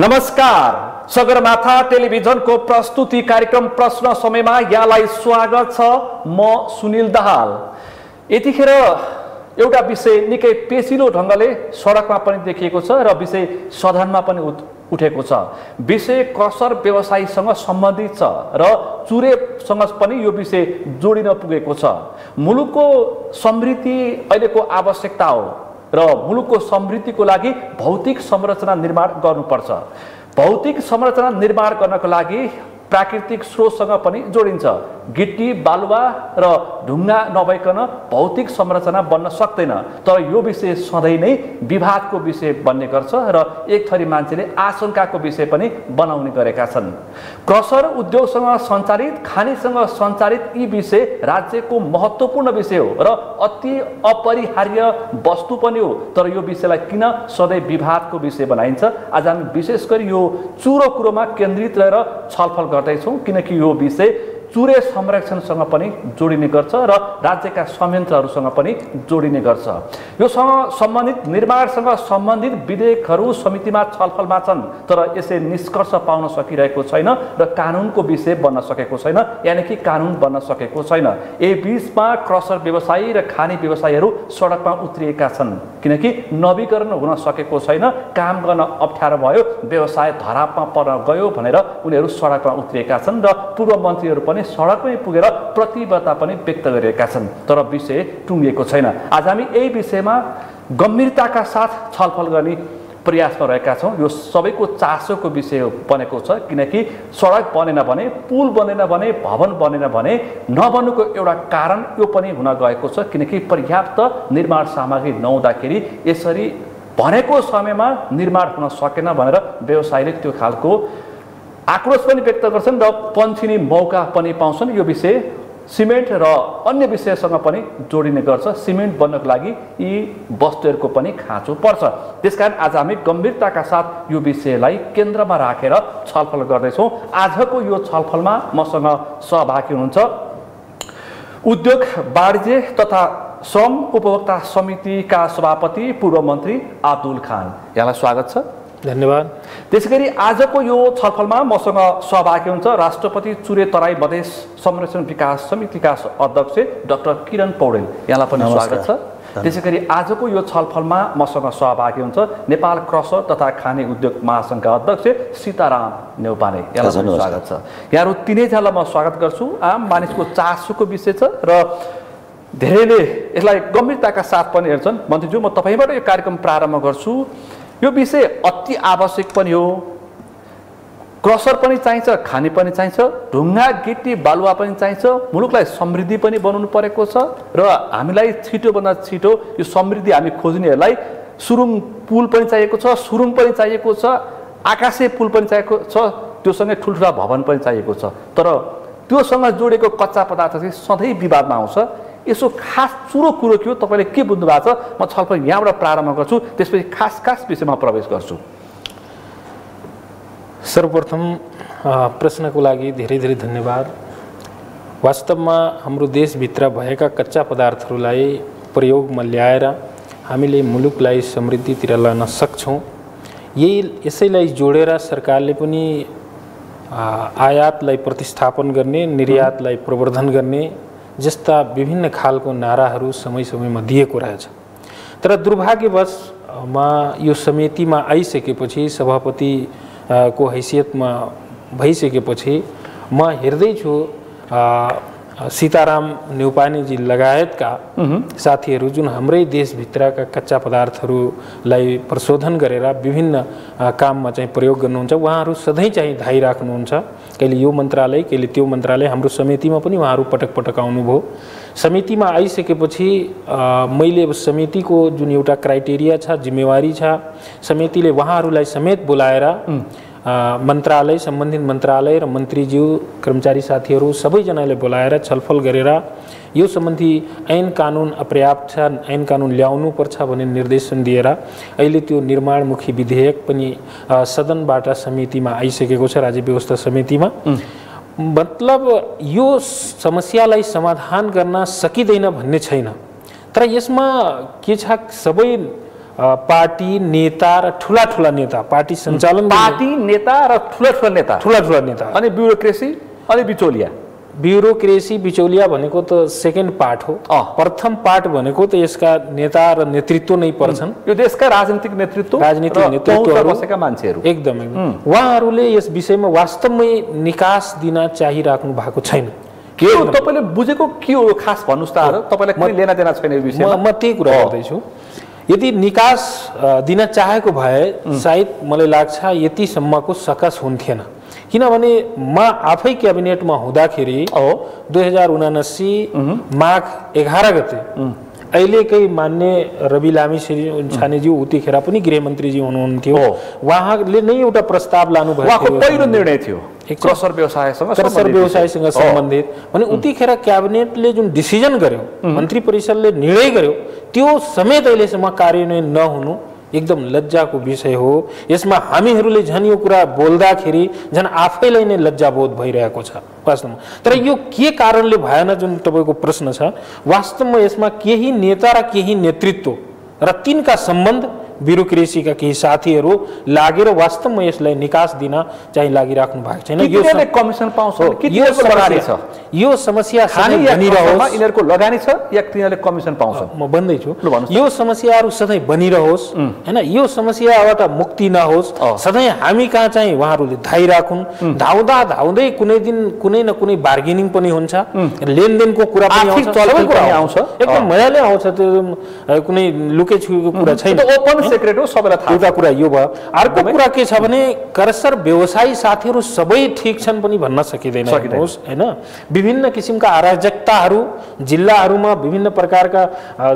नमस्कार। सगरमाथा टेलिभिजनको प्रस्तुति कार्यक्रम प्रश्न समयमा यहाँलाई स्वागत छ। म सुनिल दाहाल। यतिखेर एउटा विषय निकै पेसिलो ढङ्गले सडकमा पनि देखिएको छ र विषय सदनमा पनि उठ उठेको छ। विषय कसर व्यवसायीसँग सम्बन्धित छ र चुरेसँग पनि यो विषय जोडिन पुगेको छ। मुलुकको समृद्धि अहिलेको आवश्यकता हो। र मुलुकको समृद्धिको लागि भौतिक संरचना निर्माण गर्नुपर्छ। भौतिक संरचना निर्माण गर्नको लागि प्राकृतिक स्रोतसँग पनि जोडिन्छ। गिटी बालुवा र ढुङ्गा नभइकन भौतिक संरचना बन्न सक्दैन। तर यो विषय सधैँ नै विवादको विषय बन्ने गर्छ र एक थरी मान्छेले आशंकाको विषय पनि बनाउने गरेका छन्। क्रसर उद्योगसँग सञ्चालित खानीसँग सञ्चालित यी विषय राज्यको महत्त्वपूर्ण विषय हो र अति अपरिहार्य वस्तु पनि हो। तर यो विषयलाई किन सधैँ विवादको विषय बनाइन्छ? आज हामी विशेष गरी यो चुरो कुरोमा केन्द्रित रहेर छलफल गर्दैछौँ किनकि यो विषय चुरे संरक्षणसँग पनि जोडिने गर्छ र राज्यका संयन्त्रहरूसँग पनि जोडिने गर्छ। योसँग सम्बन्धित निर्माणसँग सम्बन्धित विधेयकहरू समितिमा छलफलमा छन् तर यसले निष्कर्ष पाउन सकिरहेको छैन र कानुनको विषय बन्न सकेको छैन यानि कि कानुन बन्न सकेको छैन। ए बिचमा क्रसर व्यवसायी र खाने व्यवसायीहरू सडकमा उत्रिएका छन् किनकि नवीकरण हुन सकेको छैन काम गर्न अप्ठ्यारो भयो व्यवसाय धरापमा पर्न गयो भनेर उनीहरू सडकमा उत्रिएका छन् र पूर्व मन्त्रीहरू पनि सडकमै पुगेर प्रतिबद्धता पनि व्यक्त गरिएका छन् तर विषय टुङ्गिएको छैन। आज हामी यही विषयमा गम्भीरताका साथ छलफल गर्ने प्रयासमा रहेका छौँ। यो सबैको चासोको विषय बनेको छ किनकि सडक बनेन भने पुल बनेन भने भवन बनेन भने नबन्नुको एउटा कारण यो पनि हुन गएको छ किनकि पर्याप्त निर्माण सामग्री नहुँदाखेरि यसरी भनेको समयमा निर्माण हुन सकेन भनेर व्यवसायले त्यो खालको आक्रोश पनि व्यक्त गर्छन् र पन्छिने मौका पनि पाउँछन्। यो विषय सिमेन्ट र अन्य विषयसँग पनि जोडिने गर्छ। सिमेन्ट बन्नको लागि यी वस्तुहरूको पनि खाँचो पर्छ। त्यसकारण आज हामी गम्भीरताका साथ यो विषयलाई केन्द्रमा राखेर छलफल गर्दैछौँ। आजको यो छलफलमा मसँग सहभागी हुनुहुन्छ उद्योग वाणिज्य तथा श्रम उपभोक्ता समितिका सभापति पूर्व मन्त्री अब्दुल खान। यहाँलाई स्वागत छ। धन्यवाद। त्यसै गरी आजको यो छलफलमा मसँग सहभागी हुन्छ राष्ट्रपति चुरे तराई मधेस संरक्षण विकास समितिका अध्यक्ष डाक्टर किरण पौडेल। यहाँलाई पनि स्वागत छ। त्यसै गरी आजको यो छलफलमा मसँग सहभागी हुन्छ नेपाल क्रसर तथा खाने उद्योग महासङ्घका अध्यक्ष सीताराम नेउपाने। यहाँलाई पनि स्वागत छ। यहाँहरू तिनैजनालाई म स्वागत गर्छु। आम मानिसको चासोको विषय छ र धेरैले यसलाई गम्भीरताका साथ पनि हेर्छन्। मन्त्रीज्यू म तपाईँबाट यो कार्यक्रम प्रारम्भ गर्छु यो विषय अति आवश्यक पनि हो। क्रसर पनि चाहिन्छ खाने पनि चाहिन्छ ढुङ्गा गिटी बालुवा पनि चाहिन्छ मुलुकलाई समृद्धि पनि बनाउनु परेको छ र हामीलाई छिटोभन्दा छिटो यो समृद्धि हामी खोज्नेहरूलाई सुरुङ पुल पनि चाहिएको छ सुरुङ पनि चाहिएको छ आकाशे पुल पनि चाहिएको छ त्योसँगै ठुल्ठुला भवन पनि चाहिएको छ। तर त्योसँग जोडेको कच्चा पदार्थ चाहिँ सधैँ विवादमा आउँछ। यसो खास चुरो कुरो के हो? तपाईँले के बुझ्नु भएको छ? म छलफल यहाँबाट प्रारम्भ गर्छु त्यसपछि खास खास विषयमा प्रवेश गर्छु। सर्वप्रथम प्रश्नको लागि धेरै धेरै धन्यवाद। वास्तवमा हाम्रो देशभित्र भएका कच्चा पदार्थहरूलाई प्रयोगमा ल्याएर हामीले मुलुकलाई समृद्धितिर लान सक्छौँ। यही यसैलाई जोडेर सरकारले पनि आयातलाई प्रतिस्थापन गर्ने निर्यातलाई प्रवर्धन गर्ने जस्ता विभिन्न खालको नाराहरू समय समयमा दिएको रहेछ। तर दुर्भाग्यवशमा यो समितिमा आइसकेपछि सभापति को हैसियतमा भइसकेपछि म हेर्दैछु सीताराम नेउपानेजी लगायतका साथीहरू जुन हाम्रै देशभित्रका कच्चा पदार्थहरूलाई प्रशोधन गरेर विभिन्न काममा चाहिँ प्रयोग गर्नुहुन्छ उहाँहरू सधैँ चाहिँ धाइराख्नुहुन्छ। कहिले यो मन्त्रालय कहिले त्यो मन्त्रालय हाम्रो समितिमा पनि उहाँहरू पटक पटक आउनुभयो समितिमा आइसकेपछि मैले अब समितिको जुन एउटा क्राइटेरिया छ जिम्मेवारी छ समितिले उहाँहरूलाई समेत बोलाएर मन्त्रालय सम्बन्धित मन्त्रालय र मन्त्रीज्यू कर्मचारी साथीहरू सबैजनाले बोलाएर छलफल गरेर यो सम्बन्धी ऐन कानुन अपर्याप्त छ ऐन कानुन ल्याउनुपर्छ भन्ने निर्देशन दिएर अहिले त्यो निर्माणमुखी विधेयक पनि सदनबाट समितिमा आइसकेको छ राज्य व्यवस्था समितिमा मतलब यो समस्यालाई समाधान गर्न सकिँदैन भन्ने छैन तर यसमा के छ सबै पार्टी नेता र ठुला ठुला नेता पार्टी सञ्चालन पार्टी नेता र ठुला ठुला नेता। ठुला ठुला नेता। अनि ब्युरोक्रेसी अनि बिचौलिया। ब्युरोक्रेसी बिचौलिया भनेको त सेकेन्ड पार्ट हो। प्रथम पार्ट भनेको त यसका नेता र नेतृत्व नै पर्छन्। यो देशका राजनीतिक नेतृत्व राजनीतिक पहुँचमा बसेका मान्छेहरू। एकदम। एकदम उहाँहरूले यस विषयमा वास्तवमै निकास दिन चाहिराख्नु भएको छैन। के हो तपाईँले बुझेको के हो खास भन्नुहोस् त तपाईँलाई लेना देना छैन यो म विषयमा। म त्यही कुरा। गर्दैछु। यदि निकास दिन चाहेको भए सायद मलाई लाग्छ यतिसम्मको सकस हुन्थेन। किनभने म आफै क्याबिनेटमा हुँदाखेरि दुई हजार उनासी माघ एघार गते अहिलेकै मान्य रवि लामी छानेज्यू उतिखेर पनि गृहमन्त्रीजी हुनुहुन्थ्यो। उहाँले नै एउटा प्रस्ताव लानु उहाँको भएको पहिलो निर्णय थियो। क्रसर व्यवसायसँग क्रसर सम्बन्धित व्यवसायसँग। सम्बन्धित भने उतिखेर क्याबिनेटले जुन डिसिजन गर्यो मन्त्री परिषदले निर्णय गर्यो त्यो समेत अहिलेसम्म कार्यान्वयन नहुनु एकदम लज्जाको विषय हो। यसमा हामीहरूले झन् यो कुरा बोल्दाखेरि झन् आफैलाई नै लज्जाबोध भइरहेको छ वास्तवमा। तर यो के कारणले भएन जुन तपाईँको प्रश्न छ वास्तवमा यसमा केही नेता र केही नेतृत्व र तिनका सम्बन्ध ब्युरोक्रेसीका केही साथीहरू लागेर वास्तवमा यसलाई निकास दिन चाहिँ लागिराख्नु भएको छैन। यो कमिसन कि यो समस्या यिनीहरूको लगानी छ या तिनीहरूले कमिसन पाउँछन् म भन्दैछु। यो समस्याहरू सधैँ बनिरहोस् होइन? यो समस्याबाट मुक्ति नहोस्। सधैँ हामी कहाँ चाहिँ उहाँहरूले धाइराखुन्? धाउँदा धाउँदै कुनै दिन कुनै न कुनै बार्गेनिङ पनि हुन्छ। लेनदेनको कुरा पनि आउँछ। एकदम मजाले आउँछ त्यो कुनै लुके छुकेको कुरा छैन। सेक्रेट हो सबैलाई थाहा एउटा कुरा यो भयो। अर्को कुरा के छ भने करसर व्यवसायी साथीहरू सबै ठिक छन् पनि भन्न सकिँदैन। हेर्नुहोस् होइन? विभिन्न किसिमका अराजकताहरू जिल्लाहरूमा विभिन्न प्रकारका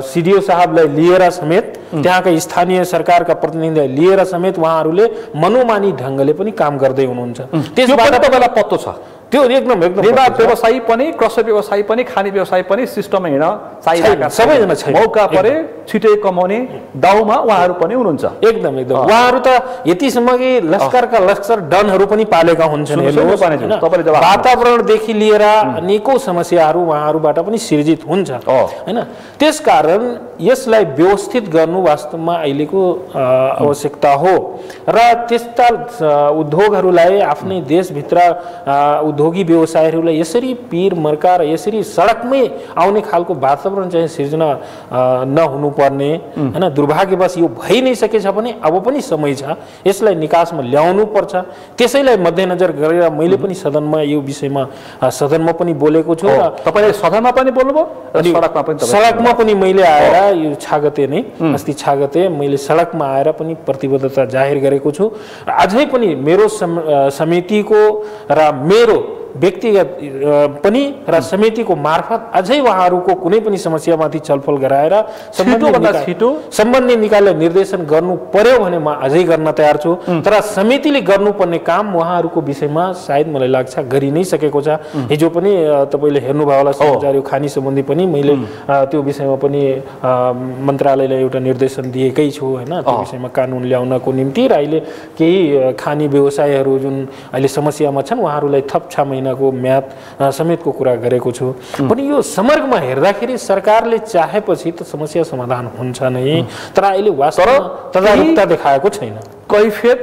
सिडिओ साहबलाई लिएर समेत त्यहाँका स्थानीय सरकारका प्रतिनिधिलाई लिएर समेत उहाँहरूले मनोमानी ढङ्गले पनि काम गर्दै हुनुहुन्छ। त्यसबाट तपाईँलाई पत्तो छ। त्यो एकदम एकदम निर्वाह। व्यवसायी पनि क्रसर व्यवसायी पनि खाने व्यवसायी पनि सिस्टममा हिँड्न चाहिरहेका सबैजना छैन। मौका परे छिटै कमाउने दाउमा उहाँहरू पनि हुनुहुन्छ। एकदम एकदम। उहाँहरू त यतिसम्म कि लस्करका लस्कर डनहरू पनि पालेका हुन्छन् वातावरणदेखि लिएर अनेकौँ समस्याहरू उहाँहरूबाट पनि सिर्जित हुन्छ। होइन? त्यसकारण यसलाई व्यवस्थित गर्नु वास्तवमा अहिलेको आवश्यकता हो। र त्यस्ता उद्योगहरूलाई आफ्नै देशभित्र उद्योगी व्यवसायहरूलाई यसरी पिर मर्का र यसरी सडकमै आउने खालको वातावरण चाहिँ सिर्जना नहुनुपर्ने। होइन दुर्भाग्यवश यो भइ नै सकेछ भने अब पनि समय छ। यसलाई निकासमा ल्याउनु पर्छ। त्यसैलाई मध्यनजर गरेर मैले पनि सदनमा यो विषयमा सदनमा पनि बोलेको छु र तपाईँले सदनमा पनि बोल्नुभयो सडकमा पनि सडकमा पनि मैले आएर यो छागते नै अस्ति छागते मैले सडकमा आएर पनि प्रतिबद्धता जाहेर गरेको छु। र अझै पनि मेरो समितिको र मेरो Senhor. व्यक्तिगत पनि र समितिको मार्फत अझै उहाँहरूको कुनै पनि समस्यामाथि छलफल गराएर छिटोभन्दा छिटो। सम्बन्धित निकायलाई निर्देशन गर्नु पर्यो भने म अझै गर्न तयार छु। तर समितिले गर्नुपर्ने काम उहाँहरूको विषयमा सायद मलाई लाग्छ गरि नै सकेको छ। हिजो पनि तपाईँले हेर्नुभयो होला समाचार यो खानी सम्बन्धी पनि मैले त्यो विषयमा पनि मन्त्रालयलाई एउटा निर्देशन दिएकै छु होइन। त्यो विषयमा कानुन ल्याउनको निम्ति र अहिले केही खानी व्यवसायहरू जुन अहिले समस्यामा छन् उहाँहरूलाई थप छ महिनाको म्याद अ, समेतको कुरा गरेको छु। पनि यो समग्रमा हेर्दाखेरि सरकारले चाहेपछि त समस्या समाधान हुन्छ नै तर अहिले वास्तवमा देखाएको छैन। कैफियत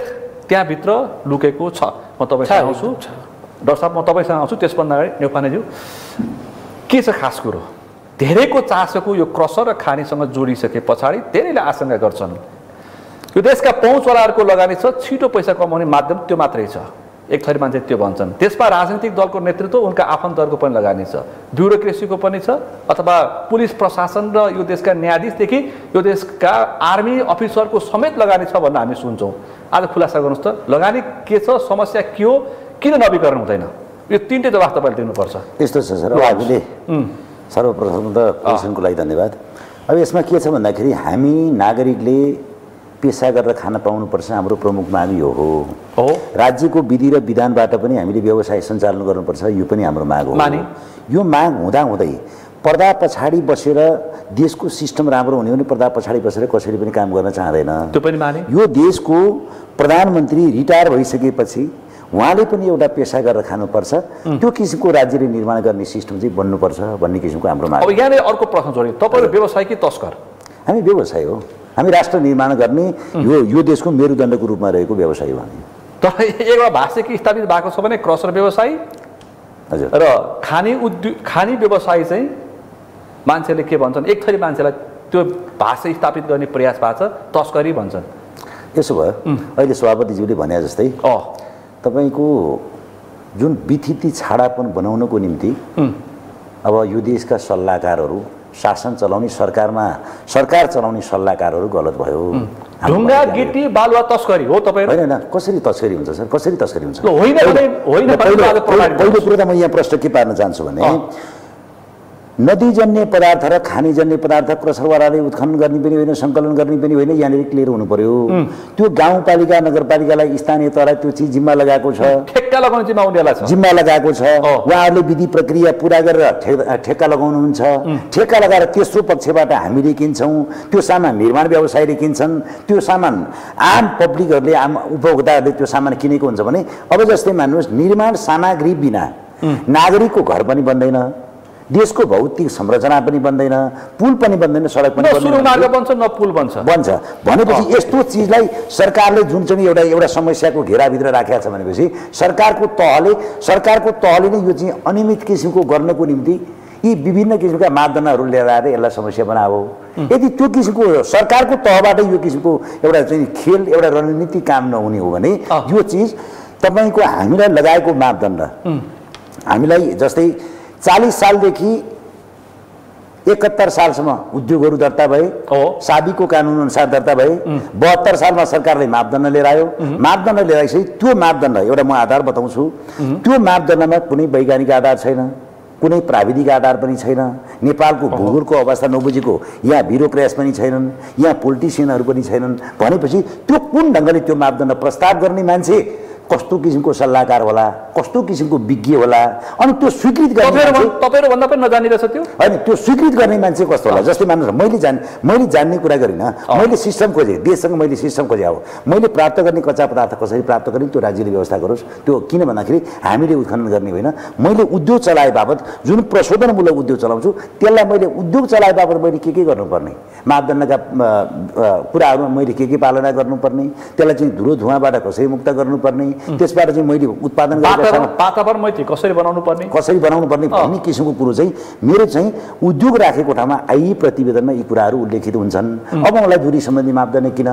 त्यहाँभित्र लुकेको छ। म तपाईँसँग आउँछु। डाक्टर साहब म तपाईँसँग आउँछु। त्यसभन्दा अगाडि नेउपानेज्यू के छ खास कुरो? धेरैको चासोको यो क्रसर र खानीसँग जोडिसके पछाडि धेरैले आशंका गर्छन्। यो देशका पहुँचवालाहरूको लगानी छ छिटो पैसा कमाउने माध्यम त्यो मात्रै छ। एक थरी मान्छे त्यो भन्छन्। त्यसमा राजनीतिक दलको नेतृत्व उनका आफन्तहरूको पनि लगानी छ। ब्युरोक्रेसीको पनि छ अथवा पुलिस प्रशासन र यो देशका न्यायाधीशदेखि यो देशका आर्मी अफिसरको समेत लगानी छ भन्ने हामी सुन्छौँ। आज खुलासा गर्नुहोस् त लगानी के छ समस्या के हो किन नवीकरण हुँदैन? यो तिनटै जवाफ तपाईँले दिनुपर्छ। यस्तो छ सर। हामीले सर्वप्रथम त लागि धन्यवाद। अब यसमा के छ भन्दाखेरि हामी नागरिकले पेसा गरेर खान पाउनुपर्छ हाम्रो प्रमुख माग यो हो। राज्यको विधि र विधानबाट पनि हामीले व्यवसाय सञ्चालन गर्नुपर्छ यो पनि हाम्रो माग हो। माने? यो माग हुँदाहुँदै पर्दा पछाडि बसेर देशको सिस्टम राम्रो हुने हो भने पर्दा पछाडि बसेर कसैले पनि काम गर्न चाहँदैन। त्यो पनि माने? यो देशको प्रधानमन्त्री रिटायर भइसकेपछि उहाँले पनि एउटा पेसा गरेर खानुपर्छ। त्यो किसिमको राज्यले निर्माण गर्ने सिस्टम चाहिँ बन्नुपर्छ भन्ने किसिमको हाम्रो माग अब यहाँनिर अर्को प्रश्न जोड्यो। तपाईँहरू व्यवसाय कि तस्कर? हामी व्यवसाय हो। हामी राष्ट्र निर्माण गर्ने यो यो देशको मेरुदण्डको रूपमा रहेको व्यवसाय हो हामी। तर एउटा भाषिक स्थापित भएको छ भने क्रसर व्यवसायी हजुर। र खाने उद्योग खाने व्यवसाय चाहिँ मान्छेले के भन्छन्? एक थरी मान्छेलाई त्यो भाषा स्थापित गर्ने प्रयास भएको छ तस्करी भन्छन्। यसो भयो। अहिले सभापतिज्यूले भने जस्तै अँ। तपाईँको जुन बिथिति छाडापन बनाउनको निम्ति अब यो देशका सल्लाहकारहरू शासन चलाउने सरकारमा सरकार चलाउने सल्लाहकारहरू गलत भयो। ढुङ्गा गिटी बालुवा तस्करी हो तपाईँहरू होइन कसरी तस्करी हुन्छ सर? कसरी तस्करी हुन्छ? पहिलो कुरो त म यहाँ प्रश्न के पार्न चाहन्छु भने। नदीजन्य पदार्थ र खानेजन्य पदार्थ क्रसरवालाले उत्खनन गर्ने पनि होइन सङ्कलन गर्ने पनि होइन यहाँनिर क्लियर हुनु पर्यो त्यो गाउँपालिका नगरपालिकालाई स्थानीय तहलाई त्यो चिज जिम्मा लगाएको छ। ठेक्का लगाउने जिम्मा उनीहरूलाई छ। जिम्मा लगाएको छ। उहाँहरूले विधि प्रक्रिया पुरा गरेर ठेक्का लगाउनुहुन्छ। ठेक्का लगाएर तेस्रो पक्षबाट हामीले किन्छौँ। त्यो सामान निर्माण व्यवसायले किन्छन्। त्यो सामान आम पब्लिकहरूले आम उपभोक्ताहरूले त्यो सामान किनेको हुन्छ भने अब जस्तै मान्नुहोस् निर्माण सामग्री बिना नागरिकको घर पनि बन्दैन। देशको भौतिक संरचना पनि बन्दैन पुल पनि बन्दैन सडक पनि मार्ग बन्छ न पुल बन्छ। बन्छ। भनेपछि यस्तो चिजलाई सरकारले जुन चाहिँ एउटा एउटा समस्याको घेराभित्र राखेको छ भनेपछि सरकारको तहले सरकारको तहले नै यो चाहिँ अनियमित किसिमको गर्नको निम्ति यी विभिन्न किसिमका मापदण्डहरू लिएर आएर यसलाई समस्या बनायो यदि त्यो किसिमको सरकारको तहबाट यो किसिमको एउटा चाहिँ खेल एउटा रणनीति काम नहुने हो भने। यो चिज तपाईँको हामीलाई लगाएको मापदण्ड। हामीलाई जस्तै चालिस सालदेखि एकहत्तर सालसम्म उद्योगहरू दर्ता भए हो। साबीको कानुन अनुसार दर्ता भए बहत्तर सालमा सरकारले मापदण्ड लिएर आयो। मापदण्ड लिएर आइसकेपछि त्यो मापदण्ड एउटा म आधार बताउँछु त्यो मापदण्डमा कुनै वैज्ञानिक आधार छैन कुनै प्राविधिक आधार पनि छैन नेपालको भूगोलको अवस्था नबुझेको यहाँ ब्युरोक्रेस पनि छैनन् यहाँ पोलिटिसियनहरू पनि छैनन्। भनेपछि त्यो कुन ढङ्गले त्यो मापदण्ड प्रस्ताव गर्ने मान्छे कस्तो किसिमको सल्लाहकार होला कस्तो किसिमको विज्ञ होला अनि त्यो स्वीकृत भन्दा पनि नजानी रहेछ त्यो? होइन त्यो स्वीकृत गर्ने मान्छे कस्तो होला? जस्तै मान्नुहोस् मैले जान मैले जान्ने कुरा गरिनँ। मैले सिस्टम खोजेँ देशसँग मैले सिस्टम खोजेँ हो। मैले प्राप्त गर्ने कच्चा पदार्थ कसरी प्राप्त गर्ने त्यो राज्यले व्यवस्था गरोस्। त्यो किन भन्दाखेरि हामीले उत्खनन गर्ने होइन। मैले उद्योग चलाए बापत जुन प्रशोधनमूलक उद्योग चलाउँछु त्यसलाई मैले उद्योग चलाए बापत मैले के के गर्नुपर्ने? मापदण्डका कुराहरूमा मैले के के पालना गर्नुपर्ने? त्यसलाई चाहिँ धुलो धुवाँबाट कसरी मुक्त गर्नुपर्ने? त्यसबाट चाहिँ मैले उत्पादन वातावरण मैत्री कसरी बनाउनु पर्ने? कसरी बनाउनु पर्ने भन्ने किसिमको कुरो चाहिँ मेरो चाहिँ उद्योग राखेको ठाउँमा आइ प्रतिवेदनमा यी कुराहरू उल्लेखित हुन्छन्। अब मलाई दूरी सम्बन्धी मापदण्ड किन?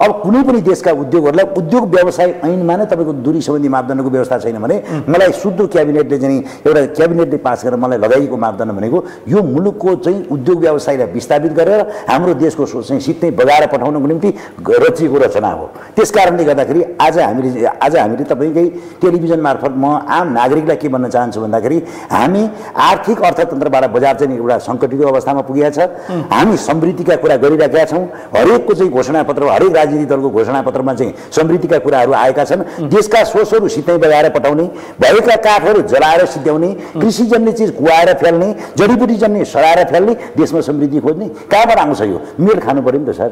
अब कुनै पनि देशका उद्योगहरूलाई उद्योग व्यवसाय ऐनमा नै तपाईँको दूरी सम्बन्धी मापदण्डको व्यवस्था छैन भने मलाई शुद्ध क्याबिनेटले चाहिँ एउटा क्याबिनेटले पास गरेर मलाई लगाइएको मापदण्ड भनेको यो मुलुकको चाहिँ उद्योग व्यवसायलाई विस्थापित गरेर हाम्रो देशको सोच चाहिँ सित्तै बगाएर पठाउनको निम्ति रचिएको रचना हो। त्यस कारणले गर्दाखेरि आज हामीले आज हामीले तपाईँकै टेलिभिजन मार्फत म आम नागरिकलाई के भन्न चाहन्छु भन्दाखेरि हामी आर्थिक अर्थतन्त्रबाट बजार चाहिँ एउटा सङ्कटित अवस्थामा पुगेका छ। हामी समृद्धिका कुरा गरिरहेका छौँ। हरेकको चाहिँ घोषणापत्र हरेक राजनीतिक दलको घोषणापत्रमा चाहिँ समृद्धिका कुराहरू आएका छन्। देशका सोर्सहरू सिधै बगाएर पठाउने भएका काठहरू जलाएर सिद्ध्याउने कृषिजन्य चिज कुहाएर फ्याल्ने जडीबुटी जन्य सडाएर फ्याल्ने देशमा समृद्धि खोज्ने कहाँबाट आउँछ यो? मेल खानु पऱ्यो नि त सर।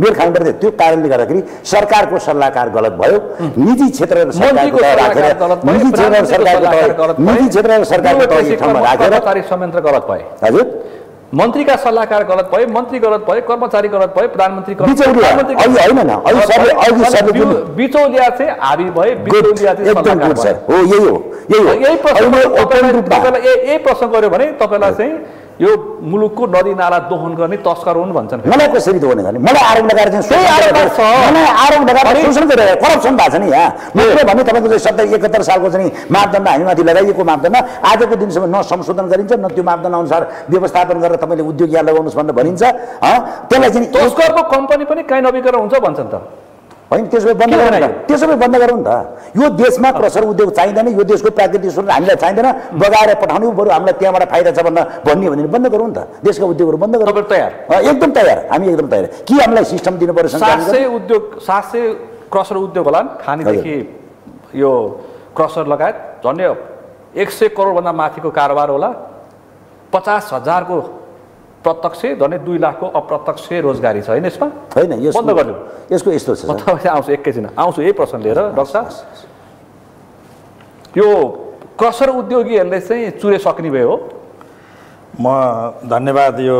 मेल खानु पऱ्यो त्यो कारणले गर्दाखेरि सरकारको सल्लाहकार गलत भयो। निजी क्षेत्र र सरकारको तह राखेर निजी क्षेत्र र सरकारको सल्लाहकार तह गलत भए, निजी क्षेत्र र सरकारको तह ब्युरोक्रेसी एक ठाउँमा राखेर संयन्त्र गलत भए हजुर। मन्त्रीका सल्लाहकार गलत भए मन्त्री गलत भए कर्मचारी गलत भए प्रधानमन्त्री बिचौलिया। चाहिँ हाबी भए यही प्रश्न गर्यो भने तपाईँलाई चाहिँ यो मुलुकको नदी नाला दोहन गर्ने तस्कर हुन् भन्छन्। मलाई कसरी दोहोर्ने गर्ने? मलाई आरोप लगाएर चाहिँ शोषण आरोप लगाएर शोषण गरेर करप्सन भएको छ नि यहाँ। मैले भने तपाईँको चाहिँ सत्तर एकहत्तर सालको चाहिँ मापदण्ड हामीमाथि लगाइएको मापदण्ड। आजको दिनसम्म न संशोधन गरिन्छ न त्यो मापदण्ड अनुसार व्यवस्थापन गरेर तपाईँले उद्योग यहाँ लगाउनुहोस् भनेर भनिन्छ त्यसलाई चाहिँ तस्करको कम्पनी पनि कहीँ नबिकर हुन्छ भन्छन् त। होइन त्यसो भए बन्द गरौँ न त्यसो भए बन्द गरौँ नि त। यो देशमा क्रसर उद्योग चाहिँदैन यो देशको प्राकृतिक स्रोत हामीलाई चाहिँदैन। बगाएर पठाउने बरु हामीलाई त्यहाँबाट फाइदा छ भन्न भन्ने भने बन्द गरौँ नि त। देशका उद्योगहरू बन्द गरौँ। तयार? एकदम तयार। हामी एकदम तयार। के हामीलाई सिस्टम दिनु पर्यो सात सय उद्योग सात सय क्रसर उद्योग होला नि। खानीदेखि यो क्रसर लगायत झन्डै एक सय करोडभन्दा माथिको कारोबार होला। पचास हजारको प्रत्यक्ष झन्डै दुई लाखको अप्रत्यक्ष रोजगारी छ होइन यसमा? होइन यसको बन्द गरिदिउँ। यसको यस्तो छ म आउँछु एकैछिन। आउँछु यही प्रश्न लिएर डाक्टर साहब। यो क्रसर उद्योगीहरूले चाहिँ चुरे सक्ने भयो हो। म धन्यवाद यो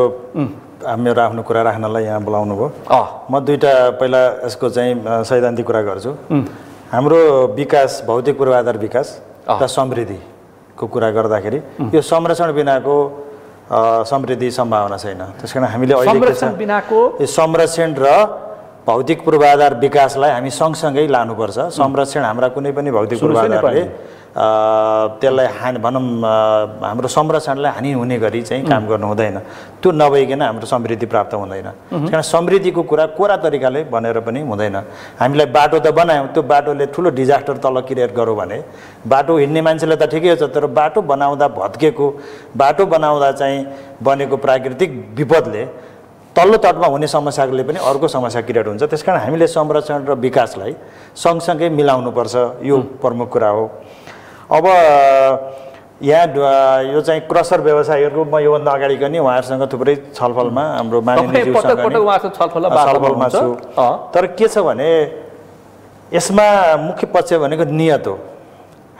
मेरो आफ्नो कुरा राख्नलाई यहाँ बोलाउनु भयो। अँ। म दुईवटा पहिला यसको चाहिँ सैद्धान्तिक कुरा गर्छु। हाम्रो विकास भौतिक पूर्वाधार विकास र समृद्धिको कुरा गर्दाखेरि यो संरक्षण बिनाको समृद्धि सम्भावना छैन। त्यस कारण हामीले संरक्षण बिनाको संरक्षण र भौतिक पूर्वाधार विकासलाई हामी सँगसँगै लानुपर्छ। संरक्षण हाम्रा कुनै पनि भौतिक पूर्वाधारले त्यसलाई हानि भनौँ हाम्रो संरक्षणलाई हानि हुने गरी चाहिँ काम गर्नु हुँदैन। त्यो नभइकन हाम्रो समृद्धि प्राप्त हुँदैन। त्यस कारण समृद्धिको कुरा कोरा तरिकाले भनेर पनि हुँदैन। हामीलाई बाटो त बनायौँ त्यो बाटोले ठुलो डिजास्टर तल क्रिएट गरौँ भने बाटो हिँड्ने मान्छेलाई त ठिकै छ तर बाटो बनाउँदा भत्केको बाटो बनाउँदा चाहिँ बनेको प्राकृतिक विपदले तल्लो तटमा हुने समस्याले पनि अर्को समस्या क्रिएट हुन्छ। त्यस कारण हामीले संरक्षण र विकासलाई सँगसँगै मिलाउनुपर्छ। यो प्रमुख कुरा हो। अब यहाँ यो चाहिँ क्रसर व्यवसायीहरूको म योभन्दा अगाडिको नि उहाँहरूसँग थुप्रै छलफलमा हाम्रो छलफलमा छु। तर के छ भने यसमा मुख्य पक्ष भनेको नियत हो।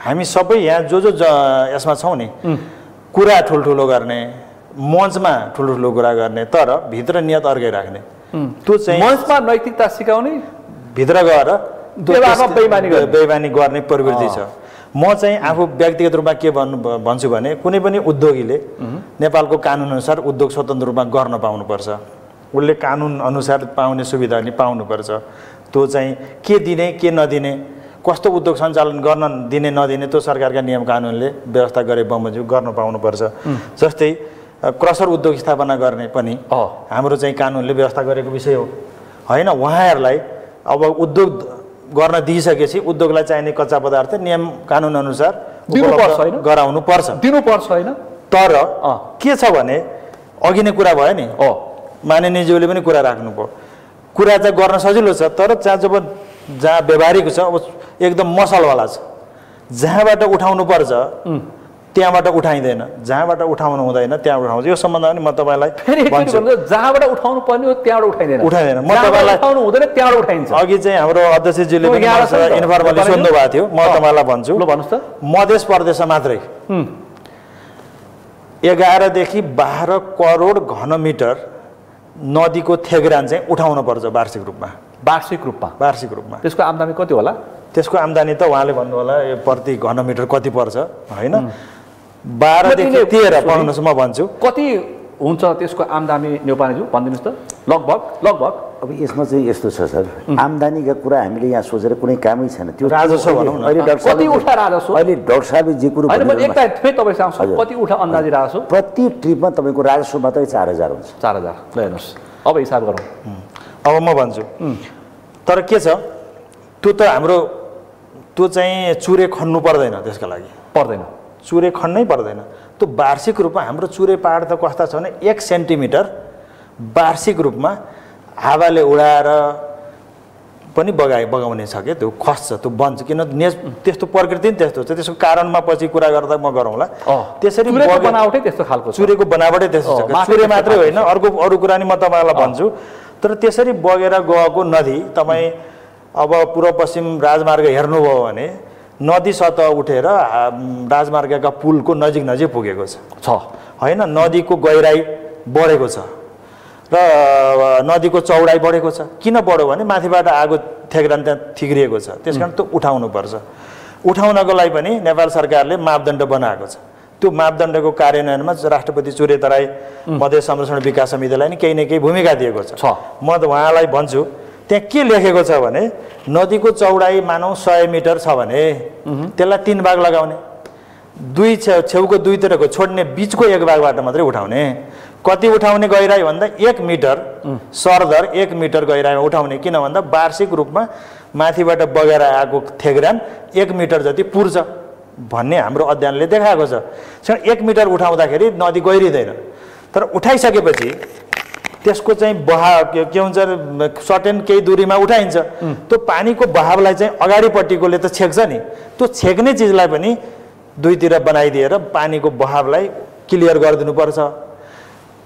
हामी सबै यहाँ जो ज- यसमा छौँ नि कुरा ठुल्ठुलो गर्ने मञ्चमा ठुल्ठुलो कुरा गर्ने तर भित्र नियत अर्कै राख्ने। त्यो चाहिँ मञ्चमा नैतिकता सिकाउने? भित्र गएर बेइमानी गर्ने। बेइमानी गर्ने प्रवृत्ति छ। म चाहिँ आफू व्यक्तिगत रूपमा के भन्नु भन्छु भने कुनै पनि उद्योगीले नेपालको कानुनअनुसार उद्योग स्वतन्त्र रूपमा गर्न पाउनुपर्छ। उसले कानुन अनुसार पाउने सुविधा नि पाउनुपर्छ। त्यो चाहिँ के दिने के नदिने कस्तो उद्योग सञ्चालन गर्न दिने नदिने त्यो सरकारका नियम कानुनले व्यवस्था गरे बमोजिम गर्न पाउनुपर्छ। जस्तै क्रसर उद्योग स्थापना गर्ने पनि। हाम्रो चाहिँ कानुनले व्यवस्था गरेको विषय हो। होइन उहाँहरूलाई अब उद्योग गर्न दिइसकेपछि उद्योगलाई चाहिने कच्चा पदार्थ नियम कानुन अनुसार दिनुपर्छ, उपलब्ध होइन? गराउनु पर्छ। दिनुपर्छ होइन? तर। के छ भने अघि नै कुरा भयो नि। माननीयज्यूले पनि कुरा राख्नुभयो कुरा चाहिँ गर्न सजिलो छ तर जहाँ जब जहाँ व्यवहारिक छ अब एकदम मसलवाला छ। जहाँबाट उठाउनु पर्छ त्यहाँबाट उठाइँदैन जहाँबाट उठाउनु हुँदैन त्यहाँ उठाउँछ यो सम्बन्धमा पनि म तपाईँलाई जहाँबाट उठाउनु पर्ने हो त्यहाँबाट उठाइँदैन। उठाइँदैन। म तपाईँलाई- उठाउनु हुँदैन त्यहाँबाट उठाइन्छ। अघि चाहिँ हाम्रो अध्यक्षजीले पनि? इन्फर्मली सोध्नु भएको थियो। म। तपाईँलाई भन्छु भन्नुहोस् त। मधेस प्रदेशमा मात्रै। एघारदेखि बाह्र करोड घनमिटर नदीको थेग्रान चाहिँ उठाउनु पर्छ वार्षिक रूपमा। वार्षिक रूपमा? वार्षिक रूपमा। त्यसको आम्दानी कति होला? त्यसको आम्दानी त उहाँले भन्नु होला यो प्रति घनमिटर कति पर्छ होइन? बाह्रदेखि तेह्र पढ्नुहोस् म भन्छु। कति हुन्छ त्यसको आम्दानी नेपालीज्यू भनिदिनुहोस् त। लगभग लगभग। अब यसमा चाहिँ यस्तो छ सर। आम्दानीका कुरा हामीले यहाँ सोचेर कुनै कामै छैन। त्यो राजस्व भनौँ न। अहिले डाक्टर कति साहबले- उठा राजस्व? अहिले डाक्टर साहबले जे कुरो। कति उठा अन्दाजी राजस्व? प्रति ट्रिपमा तपाईँको राजस्व मात्रै चार हजार हुन्छ। चार हजार। ल हेर्नुहोस्। अब हिसाब गरौँ। अब म भन्छु। तर के छ? त्यो त हाम्रो त्यो चाहिँ चुरे खन्नु पर्दैन त्यसका लागि। पर्दैन। चुरे खन्नै पर्दैन। त्यो वार्षिक रूपमा हाम्रो चुरे पहाड त कस्ता छ भने एक सेन्टिमिटर वार्षिक रूपमा हावाले उडाएर पनि बगाए बगाउने छ क्या त्यो खस्छ त्यो बन्छ। किन ने त्यस्तो प्रकृति नि त्यस्तो छ। त्यसको कारणमा पछि कुरा गर्दा म गरौँला। त्यसरी बनावटै त्यस्तो खालको चुरेको बनावटै त्यस्तो छ। चुरे मात्रै होइन। अर्को अरू कुरा नि म तपाईँलाई भन्छु। तर त्यसरी बगेर गएको नदी तपाईँ अब पूर्व पश्चिम राजमार्ग हेर्नुभयो भने नदी सतह उठेर राजमार्गका पुलको नजिक नजिक पुगेको छ। होइन? नदीको गहिराई बढेको छ। र नदीको चौडाइ बढेको छ। किन बढ्यो भने माथिबाट आगो थेग्रान त्यहाँ थिग्रिएको छ। त्यस कारण त्यो उठाउनुपर्छ। उठाउनको लागि पनि नेपाल सरकारले मापदण्ड बनाएको छ। त्यो मापदण्डको कार्यान्वयनमा राष्ट्रपति चुरे तराई मधेस संरक्षण विकास समितिलाई नि केही न केही भूमिका दिएको छ। म त उहाँलाई भन्छु त्यहाँ के लेखेको छ भने नदीको चौडाइ मानौ सय मिटर छ भने त्यसलाई तिन भाग लगाउने। दुई छेउ छेउको दुईतिरको छोड्ने बिचको एक भागबाट मात्रै उठाउने। कति उठाउने गहिराई भन्दा एक मिटर सरदर एक मिटर गहिराइमा उठाउने। किन भन्दा वार्षिक रूपमा माथिबाट बगेर आएको थेग्रान एक मिटर जति पुर्छ भन्ने हाम्रो अध्ययनले देखाएको छ। एक मिटर उठाउँदाखेरि नदी गहिरिँदैन। तर उठाइसकेपछि त्यसको चाहिँ बहाव के हुन्छ सर्टेन केही दूरीमा उठाइन्छ। त्यो पानीको बहावलाई चाहिँ अगाडिपट्टिकोले त छेक्छ नि। त्यो छेक्ने चिजलाई पनि दुईतिर बनाइदिएर पानीको बहावलाई क्लियर गरिदिनुपर्छ।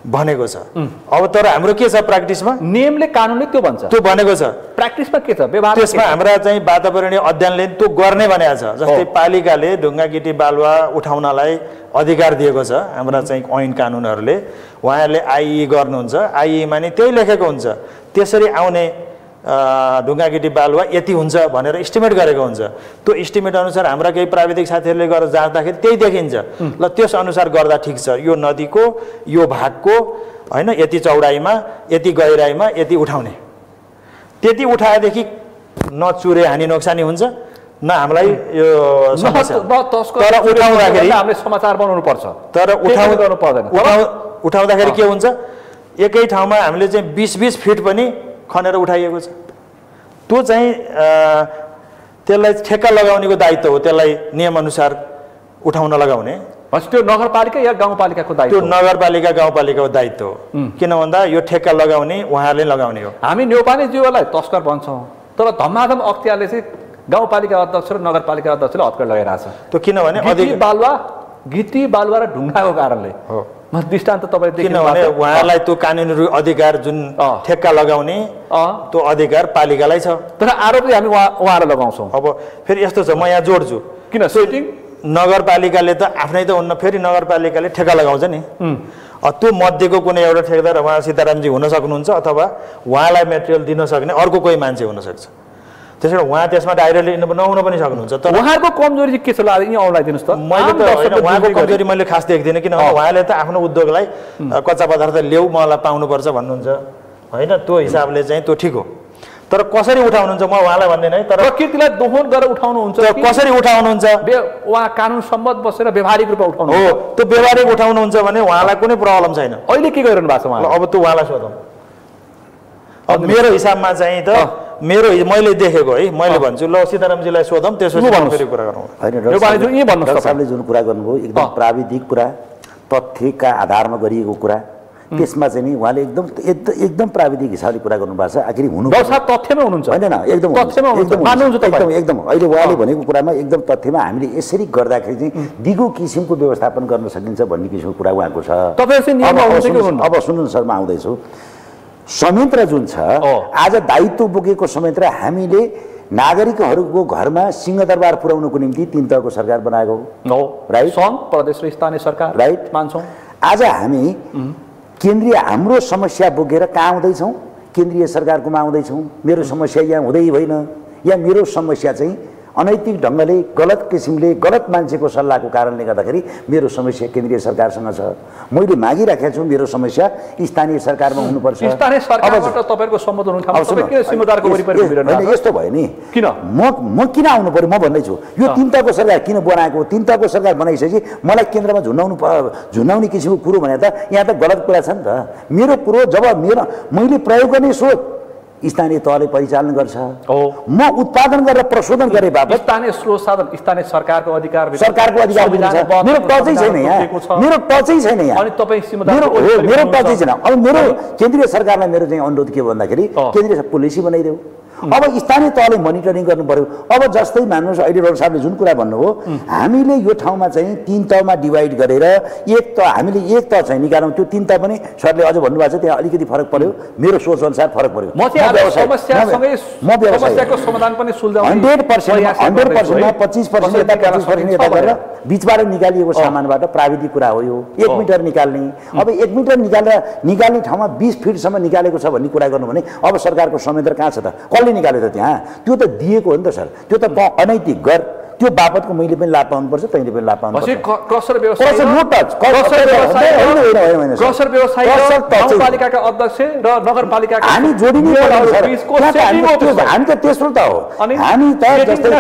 भनेको छ। अब तर हाम्रो के छ प्र्याक्टिसमा नियमले कानुनले त्यो भन्छ। त्यो भनेको छ। प्र्याक्टिसमा के छ? व्यवहार त्यसमा हाम्रा चाहिँ वातावरणीय अध्ययनले त्यो गर्ने भनेको छ। जस्तै पालिकाले ढुङ्गा गिटी बालुवा उठाउनलाई अधिकार दिएको छ हाम्रा चाहिँ ऐन कानुनहरूले। उहाँहरूले आइई गर्नुहुन्छ। आइईमा नि त्यही लेखेको हुन्छ। त्यसरी आउने ढुङ्गा गिटी बालुवा यति हुन्छ भनेर इस्टिमेट गरेको हुन्छ। त्यो इस्टिमेट अनुसार हाम्रा केही प्राविधिक साथीहरूले गरेर जाँदाखेरि त्यही देखिन्छ। ल त्यस अनुसार गर्दा ठिक छ। यो नदीको यो भागको होइन यति चौडाइमा यति गहिराइमा यति उठाउने। त्यति उठाएदेखि न चुरे हानि नोक्सानी हुन्छ न हामीलाई यो तर उठाउँदाखेरि हामीले समाचार बनाउनु पर्छ तर पर्दैन। उठाउ उठाउँदाखेरि के हुन्छ? एकै ठाउँमा हामीले चाहिँ बिस बिस फिट पनि खनेर उठाइएको छ। त्यो चाहिँ त्यसलाई ठेक्का लगाउनेको दायित्व हो त्यसलाई नियमअनुसार उठाउन लगाउने। त्यो नगरपालिका या गाउँपालिकाको त्यो दायित्व हो। नगरपालिका गाउँपालिकाको दायित्व हो। किन भन्दा यो ठेक्का लगाउने उहाँहरूले लगाउने हो। हामी न्यौपाने जीवलाई तस्कर भन्छौँ। तर धमाधम अख्तियारले चाहिँ गाउँपालिका अध्यक्ष र नगरपालिका अध्यक्षले हतकड लगाइरहेछ। त्यो किनभने बालुवा गिटी बालुवा र ढुङ्गाको कारणले। हो। म दृष्टान्त तपाईँले किनभने। उहाँहरूलाई त्यो कानुनी अधिकार जुन। ठेक्का लगाउने त्यो अधिकार पालिकालाई छ। तर आरोप हामी उहाँ उहाँलाई लगाउँछौँ। अब फेरि यस्तो छ म यहाँ जोड्छु। किन? सेटिङ नगरपालिकाले त आफ्नै त हुन्न फेरि नगरपालिकाले ठेक्का लगाउँछ नि। त्यो मध्येको कुनै एउटा ठेकेदार उहाँ सीतारामजी हुन सक्नुहुन्छ अथवा उहाँलाई मेटेरियल दिन सक्ने अर्को कोही मान्छे हुनसक्छ त्यसो भए उहाँ त्यसमा डाइरेक्टली नहुन पनि सक्नुहुन्छ। तर उहाँहरूको कमजोरी चाहिँ के छ ला यहीँ दिनुहोस् त। मैले त होइन उहाँको कमजोरी मैले खास देख्दिनँ किनभने उहाँले त आफ्नो उद्योगलाई कच्चा पदार्थ ल्याऊ मलाई पाउनुपर्छ भन्नुहुन्छ। होइन त्यो हिसाबले चाहिँ त्यो ठिक हो। तर कसरी उठाउनुहुन्छ म उहाँलाई भन्दैन है तर प्रकृतिलाई दोहोन गरेर उठाउनुहुन्छ कसरी उठाउनुहुन्छ? उहाँ कानुन सम्मत बसेर व्यावहारिक रूपमा उठाउनु हो त्यो व्यवहारिक उठाउनुहुन्छ भने उहाँलाई कुनै प्रब्लम छैन। अहिले के गरिरहनु भएको छ ल, उहाँ अब त्यो उहाँलाई सोधौँ। अब मेरो हिसाबमा चाहिँ त मेरो मैले देखेको है मैले भन्छु ल सीतारामजीलाई सोधौँ भन्नुहोस्। फेरि कुरा गरौँ। होइन। साहबले जुन कुरा गर्नुभयो एकदम। प्राविधिक कुरा तथ्यका आधारमा गरिएको कुरा त्यसमा चाहिँ नि उहाँले एकदम एकदम एकदम प्राविधिक हिसाबले कुरा गर्नुभएको छ आखिर हुनु तथ्यमै हुनुहुन्छ। होइन एकदम तथ्यमा हुनुहुन्छ। एकदम एकदम अहिले उहाँले भनेको कुरामा एकदम तथ्यमा हामीले यसरी गर्दाखेरि चाहिँ दिगो किसिमको व्यवस्थापन गर्न सकिन्छ भन्ने किसिमको कुरा उहाँको छ। तपाईँ अब सुन्नु सर म आउँदैछु। संयन्त्र जुन छ। आज दायित्व बोकेको संयन्त्र हामीले नागरिकहरूको घरमा सिंहदरबार पुर्याउनको निम्ति तिन तहको सरकार बनाएको हो। राइट। सङ्घ प्रदेश र स्थानीय सरकार राइट। मान्छौँ। आज हामी केन्द्रीय हाम्रो समस्या बोकेर कहाँ आउँदैछौँ केन्द्रीय सरकारकोमा आउँदैछौँ मेरो समस्या यहाँ हुँदै होइन। या मेरो समस्या चाहिँ अनैतिक ढङ्गले गलत किसिमले गलत मान्छेको सल्लाहको कारणले गर्दाखेरि मेरो समस्या केन्द्रीय सरकारसँग छ। मैले मागिराखेको छु मेरो समस्या स्थानीय सरकारमा हुनुपर्छ? यस्तो भयो नि। किन? म म किन आउनु पर्यो? म भन्दैछु यो तिन तहको सरकार किन बनाएको? तिन तहको सरकार बनाइसकेपछि मलाई केन्द्रमा झुन्डाउनु प- झुन्डाउने किसिमको कुरो भने त यहाँ त गलत कुरा छ नि त। मेरो कुरो जब मेरो मैले प्रयोग गर्ने स्रोत स्थानीय तहले परिचालन गर्छ। हो। म उत्पादन गरेर प्रशोधन गरे बापत स्थानीय स्रोत साधन स्थानीय सरकारको अधिकार सरकारको अधिकार मेरो टचै छैन यहाँ। मेरो टचै छैन यहाँ। अनि तपाईँ सिमदारको मेरो। टचै छैन। अब मेरो केन्द्रीय सरकारलाई मेरो चाहिँ अनुरोध के भन्दाखेरि। केन्द्रीय पोलिसी बनाइदेऊ। अब स्थानीय तहले मोनिटरिङ गर्नु पर्यो अब जस्तै मान्नुहोस् अहिले डक्टर साहबले जुन कुरा भन्नुभयो हामीले यो ठाउँमा चाहिँ तिन तहमा डिभाइड गरेर एक तह हामीले एक तह चाहिँ निकालौँ त्यो तिन तह पनि सरले अझ भन्नुभएको छ त्यहाँ अलिकति फरक पर्यो। मेरो सोच अनुसार फरक पर्यो। हन्ड्रेड पर्सेन्ट हन्ड्रेड पर्सेन्टमा। पच्चिस पर्सेन्ट यता पच्चिस पर्सेन्ट यता गरेर। बिचबाट निकालिएको सामानबाट प्राविधिक कुरा हो यो। एक। मिटर निकाल्ने। अब एक मिटर निकालेर निकाल्ने ठाउँमा बिस फिटसम्म निकालेको छ भन्ने कुरा गर्नु भने अब सरकारको संयन्त्र कहाँ छ त? कसले निकाल्यो त त्यहाँ। त्यो त दिएको हो नि त सर। त्यो त अनैतिक गर। त्यो बापतको मैले पनि लाभ पाउनुपर्छ तैँले पनि लाभ पाउनुपर्छ। हामी त तेस्रो त हो। हामी त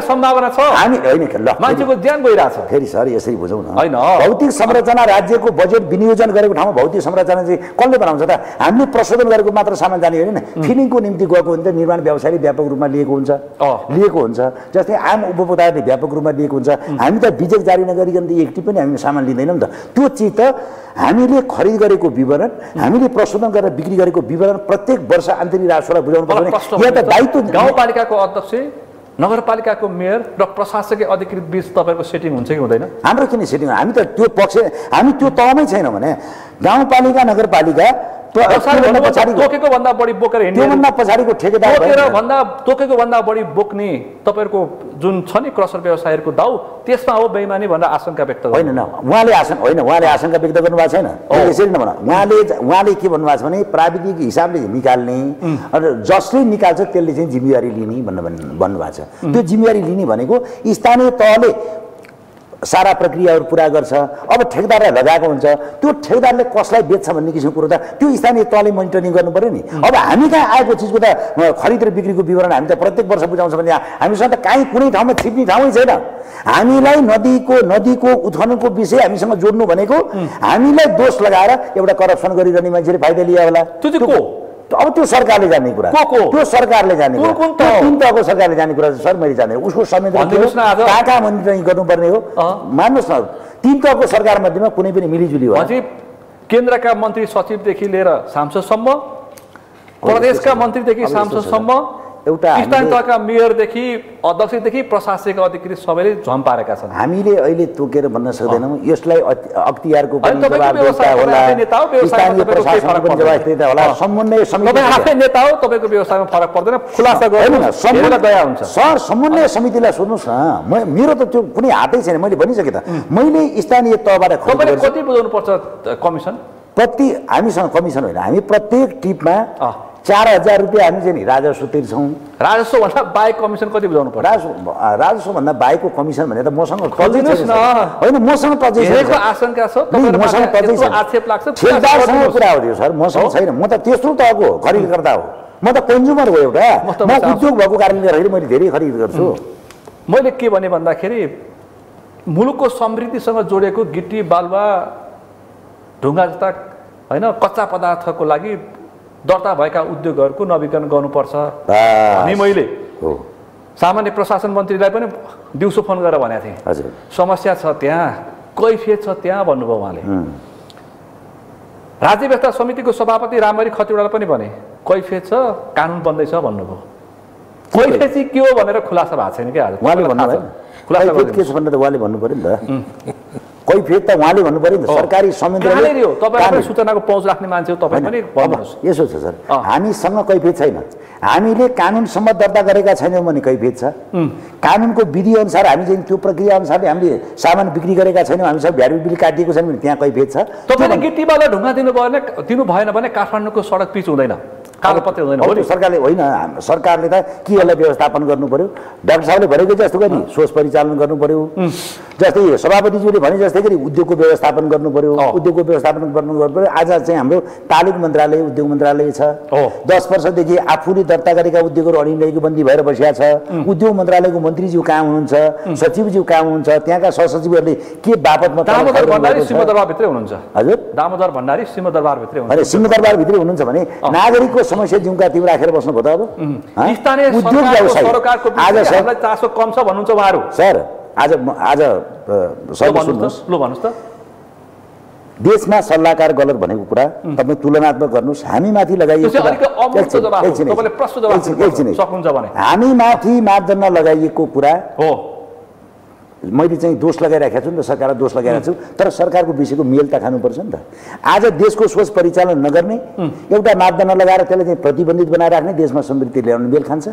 सम्भावना छ। हामी होइन मान्छेको ज्यान गइरहेछ। फेरि सर यसरी बुझौँ न। होइन। भौतिक संरचना राज्यको बजेट विनियोजन गरेको ठाउँमा भौतिक संरचना चाहिँ कसले बनाउँछ त? हामीले प्रशोधन गरेको मात्र सामान जाने होइन फिलिङको निम्ति गएको हुन्छ निर्माण व्यवसायले व्यापक रूपमा लिएको हुन्छ। लिएको हुन्छ। जस्तै आम उपभोक्ताहरूले व्यापक रूपमा लिएको हुन्छ। हामी त बिजेक जारी नगरिकन त एकटी पनि हामी सामान लिँदैनौँ नि त। त्यो चिज त हामीले खरिद गरेको विवरण हामीले प्रशोधन गरेर बिक्री गरेको विवरण प्रत्येक वर्ष आन्तरिक राजस्वलाई बुझाउनु पर्छ त दायित्व गाउँपालिकाको अध्यक्ष नगरपालिकाको मेयर र प्रशासकीय अधिकृत बिच तपाईँहरूको सेटिङ हुन्छ कि हुँदैन? हाम्रो किन सेटिङ हामी त त्यो पक्ष हामी त्यो तहमै छैन भने गाउँपालिका नगरपालिका तोकेको भन्दा बढी बोकेर हिँड्ने। पछाडिको ठेकेदार। भन्दा तोकेको भन्दा बढी बोक्ने तपाईँहरूको जुन छ नि क्रसर व्यवसायहरूको दाउ त्यसमा हो बेइमानी भनेर आशंका व्यक्त होइन न उहाँले आशंका होइन उहाँले आशंका व्यक्त गर्नुभएको छैन। यसरी नभन उहाँले उहाँले के भन्नुभएको छ भने प्राविधिक हिसाबले निकाल्ने र जसले निकाल्छ त्यसले चाहिँ जिम्मेवारी लिने भन्नु भन्- भन्नुभएको छ। त्यो जिम्मेवारी लिने भनेको स्थानीय तहले सारा प्रक्रियाहरू पुरा गर्छ। अब ठेकदारलाई लगाएको हुन्छ। त्यो ठेकदारले कसलाई बेच्छ भन्ने किसिमको कुरो त त्यो स्थानीय तहले मोनिटरिङ गर्नु पऱ्यो नि। अब हामी कहाँ आएको चिजको त खरिद र बिक्रीको विवरण हामी त प्रत्येक वर्ष बुझाउँछ भने हामीसँग त काहीँ कुनै ठाउँमा छिप्ने ठाउँै छैन। हामीलाई नदीको नदीको उत्खननको विषय हामीसँग जोड्नु भनेको हामीलाई दोष लगाएर एउटा करप्सन गरिरहने मान्छेले फाइदा लियो होला। त्यो? अब त्यो सरकारले जाने कुरा? त्यो सरकारले जाने कुन- तहको सरकारले जाने कुरा सर मैले जाने उसको संयन्त्र के हो? भनिदिनुहोस् न आज। कहाँ कहाँ मोनिटरिङ गर्नुपर्ने हो। मान्नुहोस् न तिन तहको सरकार मध्येमा कुनै पनि मिलिजुली हो केन्द्रका मन्त्री सचिवदेखि लिएर सांसदसम्म प्रदेशका मन्त्रीदेखि सांसदसम्म एउटा तहका मेयरदेखि अध्यक्षदेखि प्रशासकीय अधिकृत सबैले झम पारेका छन्। हामीले अहिले तोकेर भन्न सक्दैनौँ। यसलाई अख्तियारको पनि होला। समन्वय समिति आफै नेता हो तपाईँको व्यवसायमा फरक पर्दैन। खुलासा गर्नु दया हुन्छ। सर समन्वय समितिलाई सोध्नुहोस् न। म मेरो त त्यो कुनै हातै छैन। मैले भनिसकेँ त। मैले स्थानीय तहबाट कति बुझाउनुपर्छ कमिसन? प्रति हामीसँग कमिसन होइन। हामी प्रत्येक टिपमा। चार हजार रुपियाँ हामी चाहिँ नि राजस्व तिर्छौँ राजस्वभन्दा बाहेक कमिसन कति बुझाउनु पर्छ राजस्व राजस्वभन्दा बाहेकको कमिसन भने त मसँग। होइन मसँग। आशंका छ मसँग आक्षेप लाग्छ ठेकदारसँग। कुरा हो त्यो सर मसँग? छैन म त तेस्रो तहको खरिदकर्ता हो म त कन्ज्युमर हो एउटा म। उद्योग भएको कारणले गर्दाखेरि मैले धेरै खरिद गर्छु मैले के भने भन्दाखेरि मुलुकको समृद्धिसँग जोडिएको गिटी बालुवा ढुङ्गा जस्ता होइन कच्चा पदार्थको लागि दर्ता भएका उद्योगहरूको नवीकरण गर्नुपर्छ। बस। मैले हो। सामान्य प्रशासन मन्त्रीलाई पनि दिउँसो फोन गरेर भनेको थिएँ। हजुर। समस्या छ त्यहाँ कैफियत छ त्यहाँ भन्नुभयो उहाँले। राज्य व्यवस्था समितिको सभापति रामरी खतिवडाले पनि भने कैफियत छ कानुन बन्दैछ भन्नुभयो। कैफियत चाहिँ के हो? भनेर खुलासा भएको छैन क्या उहाँले भन्नु पऱ्यो नि त। कैफियत त उहाँले भन्नु पऱ्यो नि त। सरकारी आफै सूचनाको पहुँच राख्ने मान्छे हो तपाईँ पनि भन्नुहोस्। यसो छ सर। हामीसँग कैफियत छैन। हामीले कानुनसम्म दर्ता गरेका छैनौँ भने कैफियत छ। कानुनको विधि अनुसार हामी चाहिँ त्यो प्रक्रिया अनुसारले हामीले सामान बिक्री गरेका छैनौँ हामीसँग भ्यालु बिल काटिएको छैन भने त्यहाँ कैफियत छ। तपाईँले गिट्टीवाला ढुङ्गा दिनु भएन दिनु भएन भने काठमाडौँको सडक पिच हुँदैन। कागजपत्र हुँदैन सरकारले होइन सरकारले त के यसलाई व्यवस्थापन गर्नु पर्यो? डाक्टर साहबले भनेको जस्तो गरी सोच परिचालन गर्नु पर्यो। जस्तै सभापतिज्यूले भने जस्तै गरी उद्योगको व्यवस्थापन गर्नु पर्यो। उद्योगको व्यवस्थापन गर्नु पर्यो। आज चाहिँ हाम्रो तालिक मन्त्रालय उद्योग मन्त्रालय छ। दस वर्षदेखि आफूले दर्ता गरेका उद्योगहरू अडिँदैको बन्दी भएर बसिया छ। उद्योग मन्त्रालयको मन्त्रीज्यू कहाँ हुनुहुन्छ? सचिवज्यू कहाँ हुनुहुन्छ? त्यहाँका सहसचिवहरूले के बापतमा? सिंहदरबारभित्रै हुनुहुन्छ। हजुर। दामोदर भण्डारी सिंहदरबारभित्रै सिंहदरबारभित्रै हुनुहुन्छ भने नागरिकको समस्या जिउका तिउ राखेर बस्नु भयो त अब उद्योग व्यवसाय आज चासो कम छ भन्नुहुन्छ उहाँहरू सर आज आज सर भन्नुहोस् सुन्नुहोस् लु भन्नुहोस् त देशमा सल्लाहकार गलत भनेको कुरा तपाईँ तुलनात्मक गर्नुहोस् हामी माथि लगाइएको हामी माथि मापदण्ड लगाइएको कुरा हो मैले चाहिँ दोष लगाइराखेको छु नि त सरकारलाई दोष लगाइरहेको छु। तर सरकारको विषयको मेल त खानुपर्छ नि त। आज देशको सोच परिचालन नगर्ने एउटा मापदण्ड लगाएर त्यसलाई चाहिँ प्रतिबन्धित बनाएर राख्ने देशमा समृद्धि ल्याउने मेल खान्छ।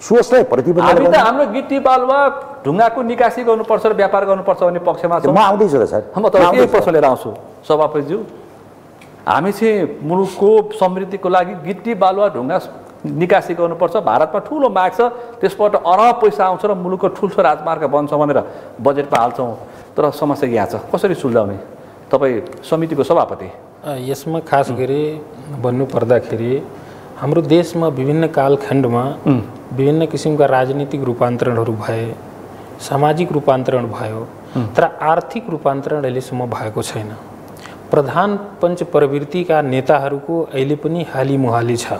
सोचलाई प्रतिबन्ध त हाम्रो गिट्टी बालुवा ढुङ्गाको निकासी गर्नुपर्छ र व्यापार गर्नुपर्छ भन्ने पक्षमा म आउँदैछु त सर। म यही आउँदैछु। प्रश्न लिएर आउँछु सभापतिज्यू। हामी चाहिँ मुलुकको समृद्धिको लागि गिट्टी बालुवा ढुङ्गा निकासी गर्नुपर्छ। भारतमा ठुलो माग छ। त्यसबाट अरब पैसा आउँछ र मुलुकको ठुल्ठुलो राजमार्ग बन्छ भनेर बजेटमा हाल्छौँ तर समस्या यहाँ छ। कसरी सुल्झाउने? तपाईँ समितिको सभापति। यसमा खास गरी भन्नुपर्दाखेरि हाम्रो देशमा विभिन्न कालखण्डमा विभिन्न किसिमका राजनीतिक रूपान्तरणहरू भए सामाजिक रूपान्तरण भयो तर आर्थिक रूपान्तरण अहिलेसम्म भएको छैन। प्रधान पञ्च प्रवृत्तिका नेताहरूको अहिले पनि हाली मुहाली छ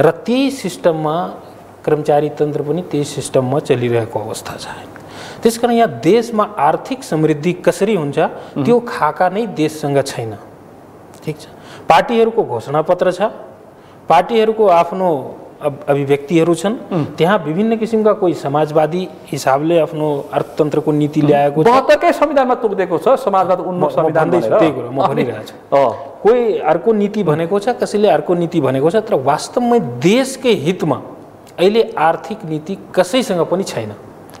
र त्यही सिस्टममा कर्मचारी तन्त्र पनि त्यही सिस्टममा चलिरहेको अवस्था छ। त्यसकारण यहाँ देशमा आर्थिक समृद्धि कसरी हुन्छ त्यो खाका नै देशसँग छैन। ठिक छ? पार्टीहरूको घोषणापत्र छ। पार्टीहरूको आफ्नो अब अभिव्यक्तिहरू छन्। त्यहाँ विभिन्न किसिमका कोही समाजवादी हिसाबले आफ्नो अर्थतन्त्रको नीति ल्याएको बहत्तरकै संविधानमा तोकिदिएको छ समाजवाद उन्मुख संविधान। त्यही कुरा म भनिरहेको छु। कोही अर्को नीति भनेको छ कसैले अर्को नीति भनेको छ तर वास्तवमै देशकै हितमा अहिले आर्थिक नीति कसैसँग पनि छैन।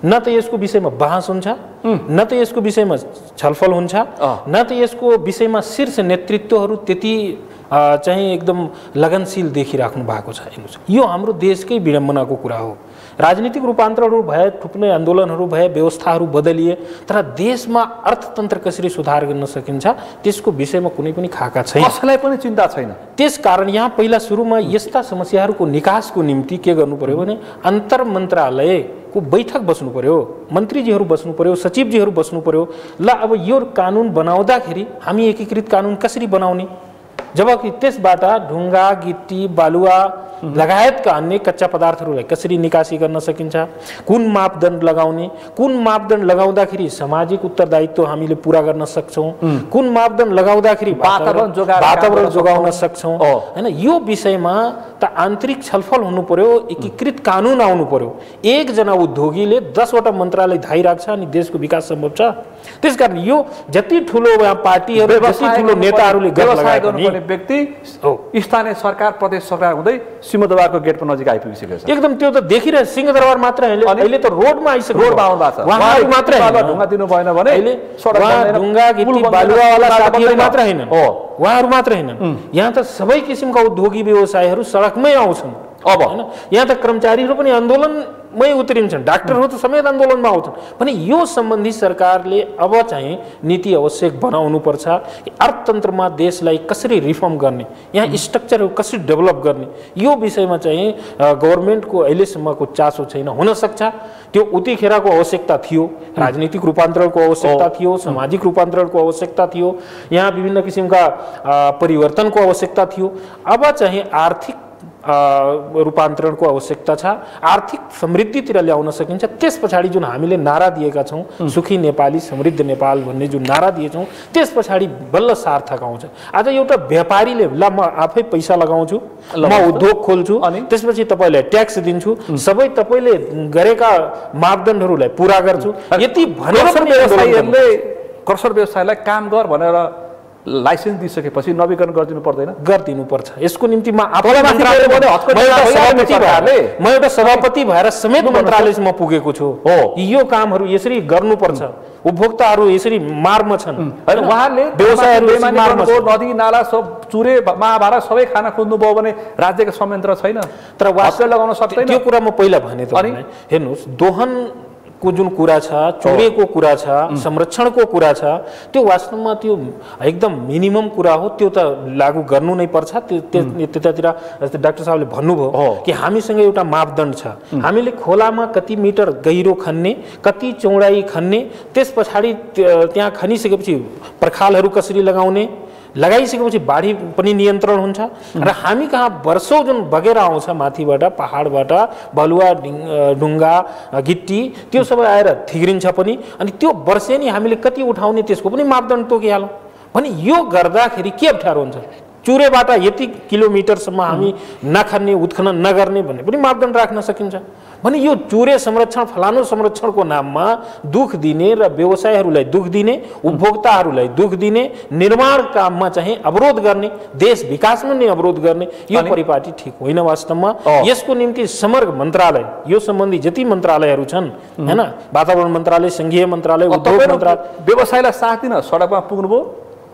न त यसको विषयमा बहस हुन्छ न त यसको विषयमा छलफल हुन्छ। न त यसको विषयमा शीर्ष नेतृत्वहरू त्यति चाहिँ एकदम लगनशील देखिराख्नु भएको छ। हेर्नुहोस् यो हाम्रो देशकै विडम्बनाको कुरा हो। राजनीतिक रूपान्तरणहरू भए थुप्रै आन्दोलनहरू भए व्यवस्थाहरू बदलिए तर देशमा अर्थतन्त्र कसरी सुधार गर्न सकिन्छ त्यसको विषयमा कुनै पनि खाका छैन। कसैलाई पनि चिन्ता छैन। त्यस कारण यहाँ पहिला सुरुमा यस्ता समस्याहरूको निकासको निम्ति के गर्नु पर्यो भने अन्तर मन्त्रालयको बैठक बस्नु पर्यो मन्त्रीजीहरू बस्नु पर्यो सचिवजीहरू बस्नु पर्यो। ल अब यो कानुन बनाउँदाखेरि हामी एकीकृत कानुन कसरी बनाउने? जबकि त्यसबाट ढुङ्गा गिट्टी बालुवा लगायतका अन्य कच्चा पदार्थहरूलाई कसरी निकासी गर्न सकिन्छ? कुन मापदण्ड लगाउने? कुन मापदण्ड लगाउँदाखेरि सामाजिक उत्तरदायित्व हामीले पुरा गर्न सक्छौँ? कुन मापदण्ड लगाउँदाखेरि वातावरण जोगाउन सक्छौँ। होइन यो विषयमा त आन्तरिक छलफल हुनु पर्यो एकीकृत कानुन आउनु पर्यो। एकजना उद्योगीले दसवटा मन्त्रालय धाइरहेको छ अनि देशको विकास सम्भव छ। त्यसकारण यो जति ठुलो पार्टीहरू जति ठुलो नेताहरूले व्यवसाय गर्नुपर्ने व्यक्ति। स्थानीय सरकार प्रदेश सरकार हुँदै सिंहदरबारको गेटको नजिक आइपुगिसकेको छ। एकदम त्यो त देखिरहे सिंहदरबार मात्र अहिले त रोडमा आइसक्यो। रोडमा आउनु भएको छ। उहाँहरू मात्र होइन। ढुङ्गा दिनु भएन भने अहिले ढुङ्गा बालुवावाला साथीहरू। मात्र होइनन् हो। उहाँहरू मात्र होइनन् यहाँ त सबै किसिमका उद्योगी व्यवसायहरू सडकमै आउँछन्। अब। होइन? यहाँ त कर्मचारीहरू पनि आन्दोलनमै उत्रिन्छन्। डाक्टरहरू त समेत आन्दोलनमा आउँछन्। भने यो सम्बन्धी सरकारले अब चाहिँ नीति आवश्यक बनाउनु पर्छ अर्थतन्त्रमा देशलाई कसरी रिफर्म गर्ने यहाँ स्ट्रक्चरहरू कसरी डेभलप गर्ने यो विषयमा चाहिँ गभर्मेन्टको अहिलेसम्मको चासो छैन हुनसक्छ त्यो उतिखेरको आवश्यकता थियो राजनीतिक रूपान्तरणको आवश्यकता थियो सामाजिक रूपान्तरणको आवश्यकता थियो यहाँ विभिन्न किसिमका अ, परिवर्तनको आवश्यकता थियो। अब चाहिँ आर्थिक रूपान्तरणको आवश्यकता छ। आर्थिक समृद्धितिर ल्याउन सकिन्छ। त्यस पछाडि जुन हामीले नारा दिएका छौँ सुखी नेपाली समृद्ध नेपाल भन्ने जुन नारा दिएछौँ त्यस पछाडि बल्ल सार्थक आउँछ। आज एउटा व्यापारीले ल म आफै पैसा लगाउँछु म उद्योग खोल्छु अनि? त्यसपछि तपाईँलाई ट्याक्स दिन्छु सबै तपाईँले गरेका मापदण्डहरूलाई पुरा गर्छु। यति भनेर। व्यवसायीहरूले क्रसर व्यवसायलाई काम गर भनेर लाइसेन्स दिइसकेपछि नवीकरण गरिदिनु पर्दैन? गरिदिनु पर्छ यसको निम्ति म एउटा सभापति। भएर समेत मन्त्रालयसम्म पुगेको छु। हो। यो कामहरू यसरी गर्नुपर्छ। उपभोक्ताहरू यसरी मारमा छन्। उहाँहरूले छन्। नदी नाला सब चुरे महाभारत सबै खाना खोज्नुभयो भने राज्यको संयन्त्र छैन। तर वास्त- हतियार लगाउन सक्दैन त्यो कुरा म पहिला भने अनि? त दोहनको जुन कुरा छ चुरेको कुरा छ संरक्षणको कुरा छ त्यो वास्तवमा त्यो एकदम मिनिमम कुरा हो त्यो त लागू गर्नु नै पर्छ। त्यो त्यो- त्यतातिर जस्तै डाक्टर साहबले भन्नुभयो। कि हामीसँग एउटा मापदण्ड छ। हामीले खोलामा कति मिटर गहिरो खन्ने कति चौडाइ खन्ने त्यस पछाडि त्यो- त्यहाँ खनिसकेपछि पर्खालहरू कसरी लगाउने लगाइसकेपछि बाढी पनि नियन्त्रण हुन्छ र हामी कहाँ वर्षौँ जुन बगेर आउँछ माथिबाट पहाडबाट बलुवा ढुङ्गा गिट्टी त्यो सबै आएर थिग्रिन्छ पनि अनि त्यो वर्षेनी हामीले कति उठाउने त्यसको पनि मापदण्ड तोकिहालौँ। भने यो गर्दाखेरि के अप्ठ्यारो हुन्छ? चुरेबाट यति किलोमिटरसम्म हामी नखन्ने उत्खनन नगर्ने भन्ने पनि मापदण्ड राख्न सकिन्छ। भने यो चुरे संरक्षण फलानु संरक्षणको नाममा दुख दिने र व्यवसायहरूलाई दुख दिने उपभोक्ताहरूलाई दुख दिने निर्माण काममा चाहिँ अवरोध गर्ने देश विकासमा नै अवरोध गर्ने यो? परिपाटी ठिक होइन वास्तवमा। यसको निम्ति समग्र मन्त्रालय यो सम्बन्धी जति मन्त्रालयहरू छन् होइन वातावरण मन्त्रालय सङ्घीय मन्त्रालय उद्योग मन्त्रालय व्यवसायलाई साथ दिन सडकमा पुग्नुभयो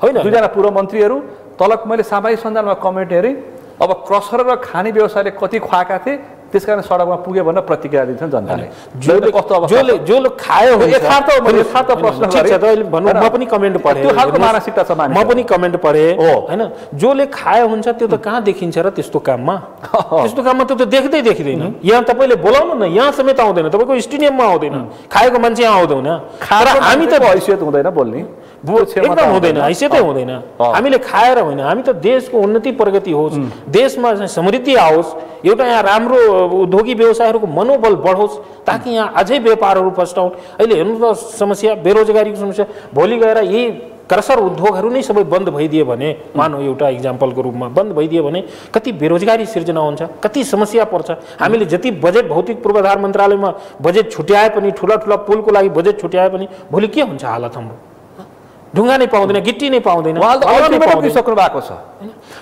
होइन। दुईजना पूर्व मन्त्रीहरू तलक मैले सामाजिक सञ्जालमा कमेन्ट हेरेँ अब क्रसर र खाने व्यवसायले कति खुवाएका थिए त्यस कारण सडकमा पुग्यो भनेर प्रतिक्रिया दिन्छन् जनताले। कस्तो खायो। यथार्थ प्रश्न म? पनि कमेन्ट पढेँ। त्यो खालको मानसिकता छ म। पनि कमेन्ट पढेँ। हो। होइन जसले खायो हुन्छ त्यो त कहाँ देखिन्छ र त्यस्तो काममा? त्यस्तो काममा त्यो त देख्दै देखिँदैन। यहाँ तपाईँले बोलाउनु न यहाँ समेत आउँदैन तपाईँको स्टेडियममा आउँदैन। खाएको मान्छे यहाँ आउँदैन। हामी त हैसियत हुँदैन बोल्ने। एकदम हुँदैन। हैसियतै। हुँदैन। हामीले खाएर होइन हामी त देशको उन्नति प्रगति होस् देशमा समृद्धि आओस् एउटा यहाँ राम्रो उद्योगी व्यवसायहरूको मनोबल बढोस् ताकि यहाँ अझै व्यापारहरू फस्टाउन्। अहिले हेर्नु त समस्या बेरोजगारीको समस्या। भोलि गएर यही क्रसर उद्योगहरू नै सबै बन्द भइदियो भने मानौ एउटा इक्जाम्पलको रूपमा बन्द भइदियो भने कति बेरोजगारी सिर्जना हुन्छ कति समस्या पर्छ। हामीले जति बजेट भौतिक पूर्वाधार मन्त्रालयमा बजेट छुट्याए पनि ठुला ठुला पुलको लागि बजेट छुट्याए पनि भोलि के हुन्छ हालत हाम्रो? ढुङ्गा नै पाउँदैन गिट्टी नै पाउँदैन। पुगिसक्नु भएको छ।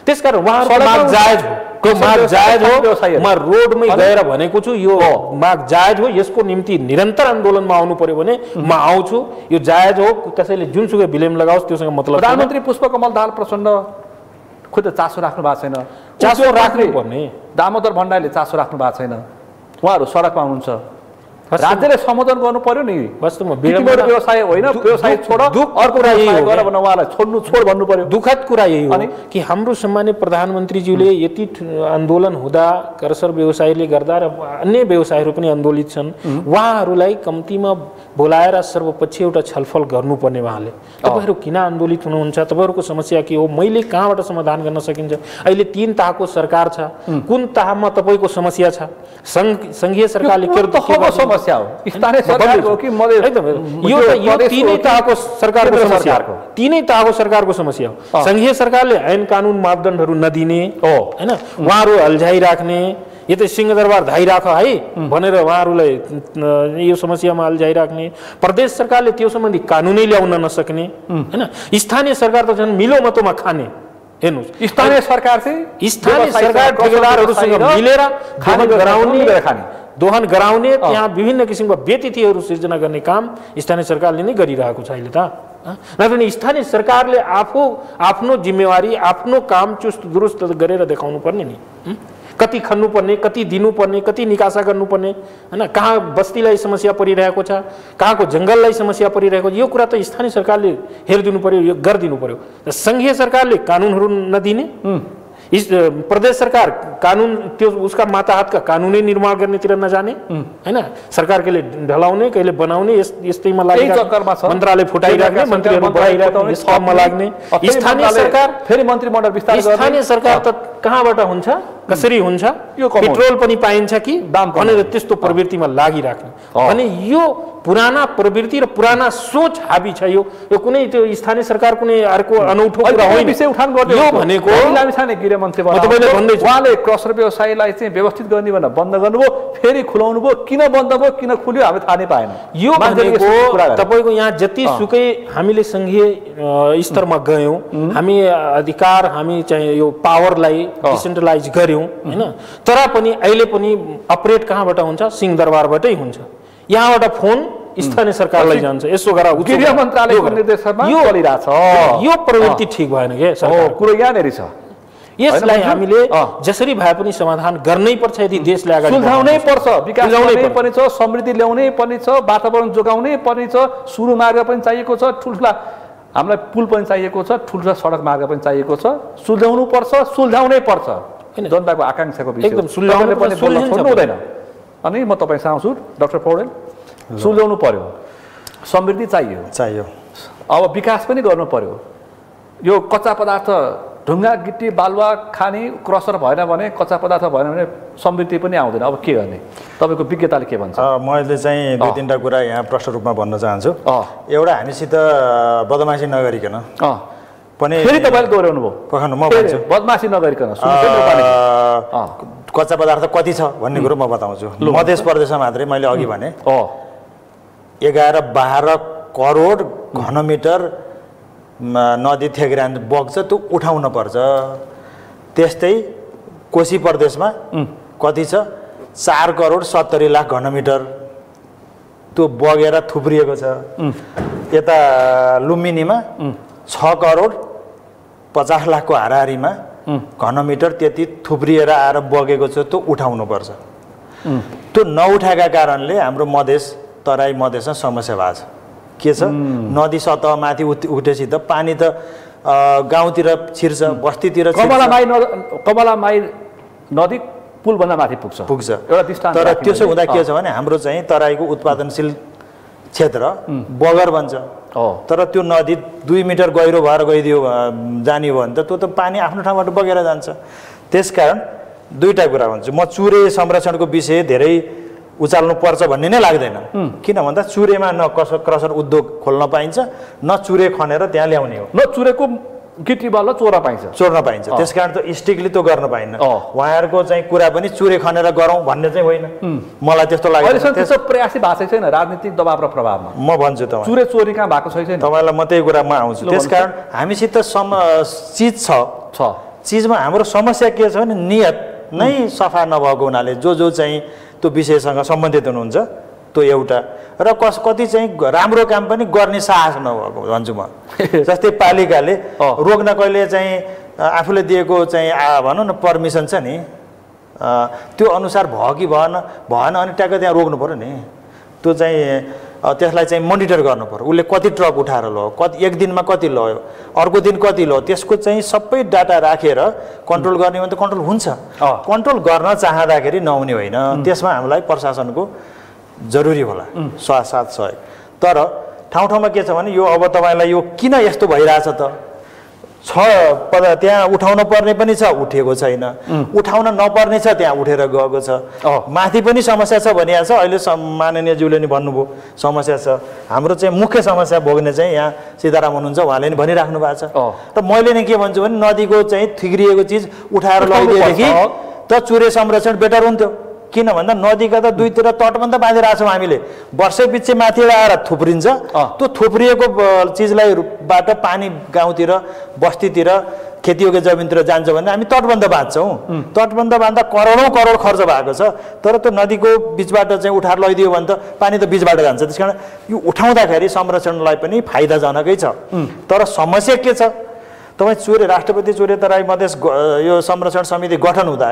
त्यसकारण उहाँहरूको माग। जायज हो। माग जायज। म रोडमै गएर भनेको छु यो माग जायज हो। यसको निम्ति निरन्तर आन्दोलनमा आउनु पर्यो भने म आउँछु। यो जायज हो। कसैले जुनसुकै विलेम लगाओस् त्योसँग मतलब। प्रधानमन्त्री पुष्पकमल दाहाल प्रचण्ड खुद चासो राख्नु भएको छैन। चासो राख्नु पर्ने दामोदर भण्डारीले चासो राख्नु भएको छैन। उहाँहरू सडकमा हुनुहुन्छ। राज्यले सम्बोधन गर्नु पर्यो नि व्यवसाय होइन व्यवसाय छोड अर्को उहाँलाई छोड्नु छोड भन्नु पर्यो दुःखद कुरा यही हो? कि हाम्रो सम्मान्य प्रधानमन्त्रीज्यूले यति आन्दोलन हुँदा करसर व्यवसायले गर्दा र अन्य व्यवसायहरू पनि आन्दोलित छन्। उहाँहरूलाई कम्तीमा बोलाएर सर्वपक्षीय एउटा छलफल गर्नुपर्ने उहाँले। तपाईँहरू किन आन्दोलित हुनुहुन्छ? तपाईँहरूको समस्या के हो? मैले कहाँबाट समाधान गर्न सकिन्छ? अहिले तिन तहको सरकार छ। कुन तहमा तपाईँको समस्या छ? सङ्घ सङ्घीय सरकारले समस्या हो स्थानीय सरकारको कि यो यो तिनै तहको सरकारको समस्या? हो तिनै तहको सरकारको समस्या हो सङ्घीय सरकारले ऐन कानुन मापदण्डहरू नदिने हो। होइन उहाँहरू अल्झाइराख्ने यो त सिंहदरबार धाइराख है भनेर उहाँहरूलाई यो समस्यामा अल्झाइराख्ने प्रदेश सरकारले त्यो सम्बन्धी कानुनै ल्याउन नसक्ने होइन स्थानीय सरकार त झन् मिलोमतोमा खाने हेर्नुहोस् स्थानीय सरकार चाहिँ स्थानीय सरकार ठेकेदारहरूसँग मिलेर खाने गराउने खाने दोहन गराउने त्यहाँ विभिन्न किसिमका व्यतिथिहरू सिर्जना गर्ने काम स्थानीय सरकारले नै गरिरहेको छ अहिले त? नत्र स्थानीय सरकारले आफू आफ्नो जिम्मेवारी आफ्नो काम चुस्त दुरुस्त गरेर देखाउनु पर्ने नि? कति खन्नुपर्ने कति दिनुपर्ने कति निकासा गर्नुपर्ने होइन? कहाँ बस्तीलाई समस्या परिरहेको छ कहाँको जङ्गललाई समस्या परिरहेको छ यो कुरा त स्थानीय सरकारले हेरिदिनु पर्यो यो गरिदिनु पर्यो। र सङ्घीय सरकारले कानुनहरू नदिने। इस प्रदेश सरकार कानुन त्यो उसका माताहतका कानुनै निर्माण गर्नेतिर नजाने होइन सरकार कहिले ढलाउने कहिले बनाउने यस यस्तैमा चक्करमा छ। मन्त्रालय फुटाइराख्ने मन्त्रीहरू बढाइराख्ने काममा लाग्ने। स्थानीय सरकार फेरि मन्त्रीमण्डल विस्तार स्थानीय सरकार त कहाँबाट हुन्छ? कसरी हुन्छ? यो। पेट्रोल पनि पाइन्छ कि? दाम। भनेर त्यस्तो प्रवृत्तिमा लागिराख्ने। भने यो पुराना प्रवृत्ति र पुराना सोच हाबी छ यो। यो कुनै त्यो स्थानीय सरकार कुनै अर्को अनौठो कुरा होइन। विषय उठान। भनेको लामिछाने। भन्दैछु। उहाँले क्रसर व्यवसायलाई चाहिँ व्यवस्थित गर्ने भनेर बन्द गर्नुभयो फेरि खुलाउनु भयो। किन बन्द भयो किन खुल्यो हामी थाहा नै पाएन। यो भनेको। तपाईँको यहाँ जति सुकै हामीले सङ्घीय स्तरमा गयौँ हामी अधिकार हामी चाहिँ यो पावरलाई डिसेन्ट्रलाइज गऱ्यौँ होइन? तर पनि अहिले पनि अपरेट कहाँबाट हुन्छ? सिंहदरबारबाटै हुन्छ। यहाँबाट फोन स्थानीय सरकारलाई जान्छ यसो गर उसो गृह मन्त्रालयको। निर्देशनमा यो चलिरहेछ। यो प्रवृत्ति ठिक भएन सरकार कुरो यहाँनिर छ यसलाई हामीले। जसरी भए पनि समाधान गर्नै पर्छ यदि देशले अगाडि सुल्झाउनै। पर्छ विकास पर्छ। पर्ने छ समृद्धि ल्याउनै पर्ने छ वातावरण जोगाउनै पर्ने छ सुरु मार्ग पनि चाहिएको छ ठुल्ठुला हामीलाई पुल पनि चाहिएको छ ठुल्ठुला सडक मार्ग पनि चाहिएको छ सुल्झाउनु पर्छ सुल्झाउनै पर्छ जनताको आकाङ्क्षाको विषय। एकदम सुल्झाउनु छोड्नु हुँदैन अनि म तपाईँसँग आउँछु डाक्टर पौडेल सुल्झाउनु पर्यो। समृद्धि चाहियो। चाहियो। अब विकास पनि गर्नु पर्यो। यो कच्चा पदार्थ ढुङ्गा गिटी बालुवा खाने क्रसर भएन भने कच्चा पदार्थ भएन भने समृद्धि पनि आउँदैन। अब के गर्ने? तपाईँको विज्ञताले के भन्छ? मैले चाहिँ दुई तिनवटा कुरा यहाँ प्रष्ट रूपमा भन्न चाहन्छु। एउटा हामीसित बदमासी नगरिकन। अँ। पनि फेरि तपाईँले दोहोऱ्याउनु भयो। म भन्छु। बदमासी नगरिकन। कच्चा पदार्थ कति छ भन्ने कुरो म बताउँछु। मध्य प्रदेशमा मात्रै मैले अघि भने। अँ। एघार बाह्र करोड घनमिटर नदी थेग्रान बग्छ त्यो उठाउन पर्छ। त्यस्तै कोशी प्रदेशमा कति छ? चार करोड सत्तरी लाख घनमिटर। त्यो बगेर थुप्रिएको छ। यता लुम्बिनीमा छ करोड पचास लाखको हाराहारीमा घनमिटर त्यति थुप्रिएर आएर बगेको छ त्यो उठाउनुपर्छ त्यो नउठाएका कारणले हाम्रो मधेस तराई मधेसमा समस्या भएको छ। के छ? नदी सतह माथि उठ उठेपछि त पानी त गाउँतिर छिर्छ बस्तीतिर कमलामाई कमलामाई नदी पुलभन्दा माथि पुग्छ। पुग्छ। एउटा तर त्यसो। हुँदा के छ भने हाम्रो चाहिँ तराईको उत्पादनशील क्षेत्र बगर बन्छ। तर त्यो नदी दुई मिटर गहिरो भएर गइदियो जाने भयो भने त त्यो त पानी आफ्नो ठाउँबाट बगेर जान्छ। त्यसकारण दुईवटा कुरा भन्छु म चुरे संरक्षणको विषय धेरै उचाल्नु पर्छ भन्ने नै लाग्दैन। किन भन्दा चुरेमा न कस क्रसर उद्योग खोल्न पाइन्छ न चुरे खनेर त्यहाँ ल्याउने हो। न चुरेको गिटी बल्ल चोरा पाइन्छ। चोर्न पाइन्छ त्यस कारण त स्टिकली त्यो गर्न पाइन्न। उहाँहरूको चाहिँ कुरा पनि चुरे खनेर गरौँ भन्ने चाहिँ होइन। मलाई त्यस्तो त्यस्तो प्रयासै भएको छैन राजनीतिक दबाव र प्रभावमा। म भन्छु तपाईँ। चुरे चोरी कहाँ भएको छैन। तपाईँलाई म त्यही कुरामा आउँछु। त्यस कारण हामीसित सम चिज छ। चिजमा हाम्रो समस्या के छ भने नियत। नै सफा नभएको हुनाले जो जो चाहिँ त्यो विषयसँग सम्बन्धित हुनुहुन्छ त्यो एउटा। र कस कति चाहिँ राम्रो काम पनि गर्ने साहस नभएको भन्छु म। जस्तै पालिकाले। रोक्न कहिले चाहिँ आफूले दिएको चाहिँ भनौँ न पर्मिसन छ नि। त्यो अनुसार भयो कि भएन भएन अनि ट्याक्क त्यहाँ रोक्नु पऱ्यो नि। त्यो चाहिँ त्यसलाई चाहिँ मोनिटर गर्नु पऱ्यो उसले कति ट्रक उठाएर लो कति एक दिनमा कति लयो अर्को दिन कति लो त्यसको चाहिँ सबै डाटा राखेर कन्ट्रोल गर्ने भने त कन्ट्रोल हुन्छ। कन्ट्रोल गर्न चाहँदाखेरि नहुने होइन। त्यसमा हामीलाई प्रशासनको जरुरी होला। साथ सहयोग। तर ठाउँ ठाउँमा के छ भने यो अब तपाईँलाई यो किन यस्तो भइरहेछ त? छ पद त्यहाँ उठाउन पर्ने पनि छ उठेको छैन उठाउन नपर्ने छ त्यहाँ उठेर गएको छ। माथि पनि समस्या छ भनिएको छ अहिले माननीयज्यूले नि भन्नुभयो समस्या छ हाम्रो चाहिँ मुख्य समस्या भोग्ने चाहिँ यहाँ सीताराम हुनुहुन्छ उहाँले नि भनिराख्नु भएको छ। र मैले नि के भन्छु भने नदीको चाहिँ थिग्रिएको चिज उठाएर पर्छ। त चुरे संरक्षण बेटर हुन्थ्यो किन भन्दा नदीका त दुईतिर तटबन्ध बाँधिरहेको छौँ हामीले। वर्षै पछि माथि आएर थुप्रिन्छ। त्यो थुप्रिएको चिजलाई बाट पानी गाउँतिर बस्तीतिर खेतीयोग्य जमिनतिर जान्छ भने हामी तटबन्ध बाँध्छौँ तटबन्ध बाँध्दा करोडौँ करोड खर्च भएको छ। तर त्यो नदीको बिचबाट चाहिँ उठाएर लैदियो भने त पानी त बिचबाट जान्छ। त्यस कारण यो उठाउँदाखेरि संरक्षणलाई पनि फाइदाजनकै छ। तर समस्या के छ? तपाईँ चुरे राष्ट्रपति चुरे तराई मधेस यो संरक्षण समिति गठन हुँदा।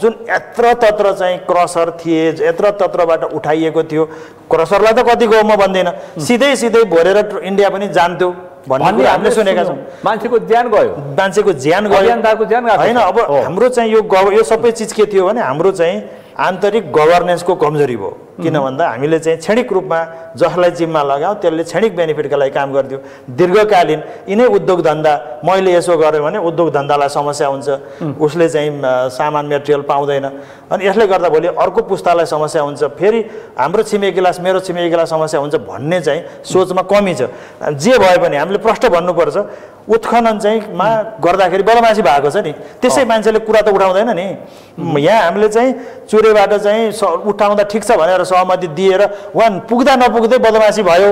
जुन यत्र तत्र चाहिँ क्रसर थिए यत्र तत्रबाट उठाइएको थियो क्रसरलाई त कति गयो म भन्दिनँ सिधै सिधै भोरेर इन्डिया पनि जान्थ्यो भन्ने हामीले सुनेका छौँ। मान्छेको ज्यान गयो मान्छेको ज्यान गयो ज्यान होइन। अब। हाम्रो चाहिँ यो यो सबै चिज के थियो भने हाम्रो चाहिँ आन्तरिक गभर्नेन्सको कमजोरी भयो किन भन्दा हामीले चाहिँ क्षणिक रूपमा जसलाई जिम्मा लगायौँ त्यसले क्षणिक बेनिफिटका लागि काम गरिदियो। दीर्घकालीन यिनै उद्योग धन्दा मैले यसो गरेँ भने उद्योग धन्दालाई समस्या हुन्छ। उसले चाहिँ सामान मेटेरियल पाउँदैन। अनि यसले गर्दा भोलि अर्को पुस्तालाई समस्या हुन्छ। फेरि हाम्रो छिमेकीलाई मेरो छिमेकीलाई समस्या हुन्छ भन्ने चाहिँ सोचमा कमी छ। जे भए पनि हामीले प्रष्ट भन्नुपर्छ उत्खनन चाहिँ मा गर्दाखेरि बदमासी भएको छ नि। त्यसै मान्छेले कुरा त उठाउँदैन नि। यहाँ हामीले चाहिँ चुरेबाट चाहिँ उठाउँदा ठिक छ भनेर सहमति दिएर उहाँ पुग्दा नपुग्दै बदमासी भयो।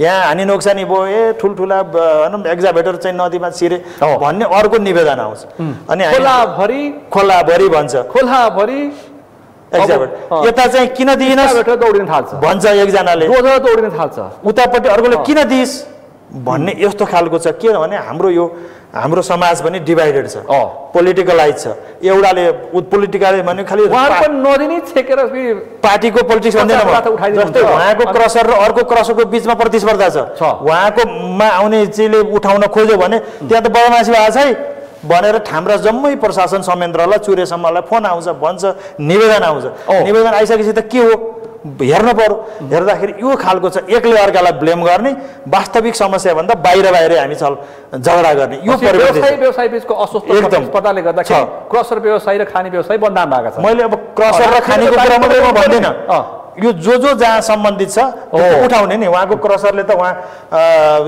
यहाँ हानि नोक्सानी भयो ए ठुल्ठुला भनौँ एक्जाभेटर चाहिँ नदीमा छिरे। भन्ने अर्को निवेदन आउँछ। अनि खोलाभरि? खोलाभरि भन्छ। खोलाभरि। यता चाहिँ किन भेटेर दौडिन थाल्छ। भन्छ एकजनाले। दौडिन थाल्छ। उतापट्टि अर्कोले किन दिइस्? भन्ने यस्तो खालको छ। किनभने हाम्रो यो हाम्रो समाज पनि डिभाइडेड छ। पोलिटिकलाइज छ एउटाले पोलिटिकल भने खालि उहाँहरू पनि नदी नै छेकेर पार्टीको पोलिटिक्स भन्दैन जस्तै। उहाँको क्रसर र अर्को क्रसरको बिचमा प्रतिस्पर्धा छ छ। उहाँको मा आउने चिजले उठाउन खोज्यो भने त्यहाँ त बदमासी भएको छ है भनेर ठाम्रा जम्मै प्रशासन संयन्त्रलाई चुरेसम्मलाई फोन आउँछ भन्छ निवेदन आउँछ। निवेदन आइसकेपछि त के हो हेर्नु पर्यो हेर्दाखेरि यो खालको छ एकले अर्कालाई ब्लेम गर्ने वास्तविक समस्या भन्दा बाहिर बाहिरै हामी छल झगडा गर्ने यो व्यवसायी बिचको अस्वस्थ एकदम। प्रतिस्पर्धाले गर्दाखेरि छ। क्रसर व्यवसायी र खाने व्यवसाय भएको छ मैले अब क्रसर र खानेको कुरा मात्रै म भन्दिनँ। यो जो जो जहाँ सम्बन्धित छ। उठाउने नि उहाँको क्रसरले त उहाँ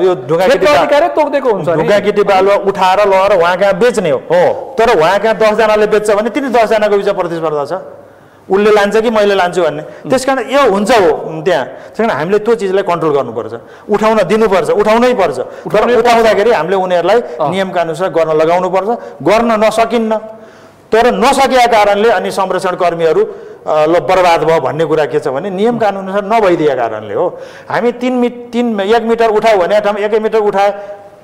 यो तोकिदिएको हुन्छ ढुङ्गा केटी बालुवा उठाएर लगेर उहाँ कहाँ बेच्ने हो हो। तर उहाँ कहाँ दसजनाले बेच्छ भने तिनी दसजनाको बिचमा प्रतिस्पर्धा छ उसले लान्छ कि मैले लान्छु भन्ने। त्यस कारण यो हुन्छ हो त्यहाँ। त्यस कारण हामीले त्यो चिजलाई कन्ट्रोल गर्नुपर्छ। उठाउन दिनुपर्छ उठाउनै पर्छ। तर उठाउँदाखेरि हामीले उनीहरूलाई नियमका अनुसार गर्न लगाउनु पर्छ गर्न नसकिन्न। तर नसकेका कारणले अनि संरक्षण कर्मीहरू ल बर्बाद भयो भन्ने कुरा के छ भने नियम कानुन अनुसार नभइदिएका कारणले हो। हामी तिन मि तिन एक मिटर उठायो भने ठाउँमा एकै मिटर उठाए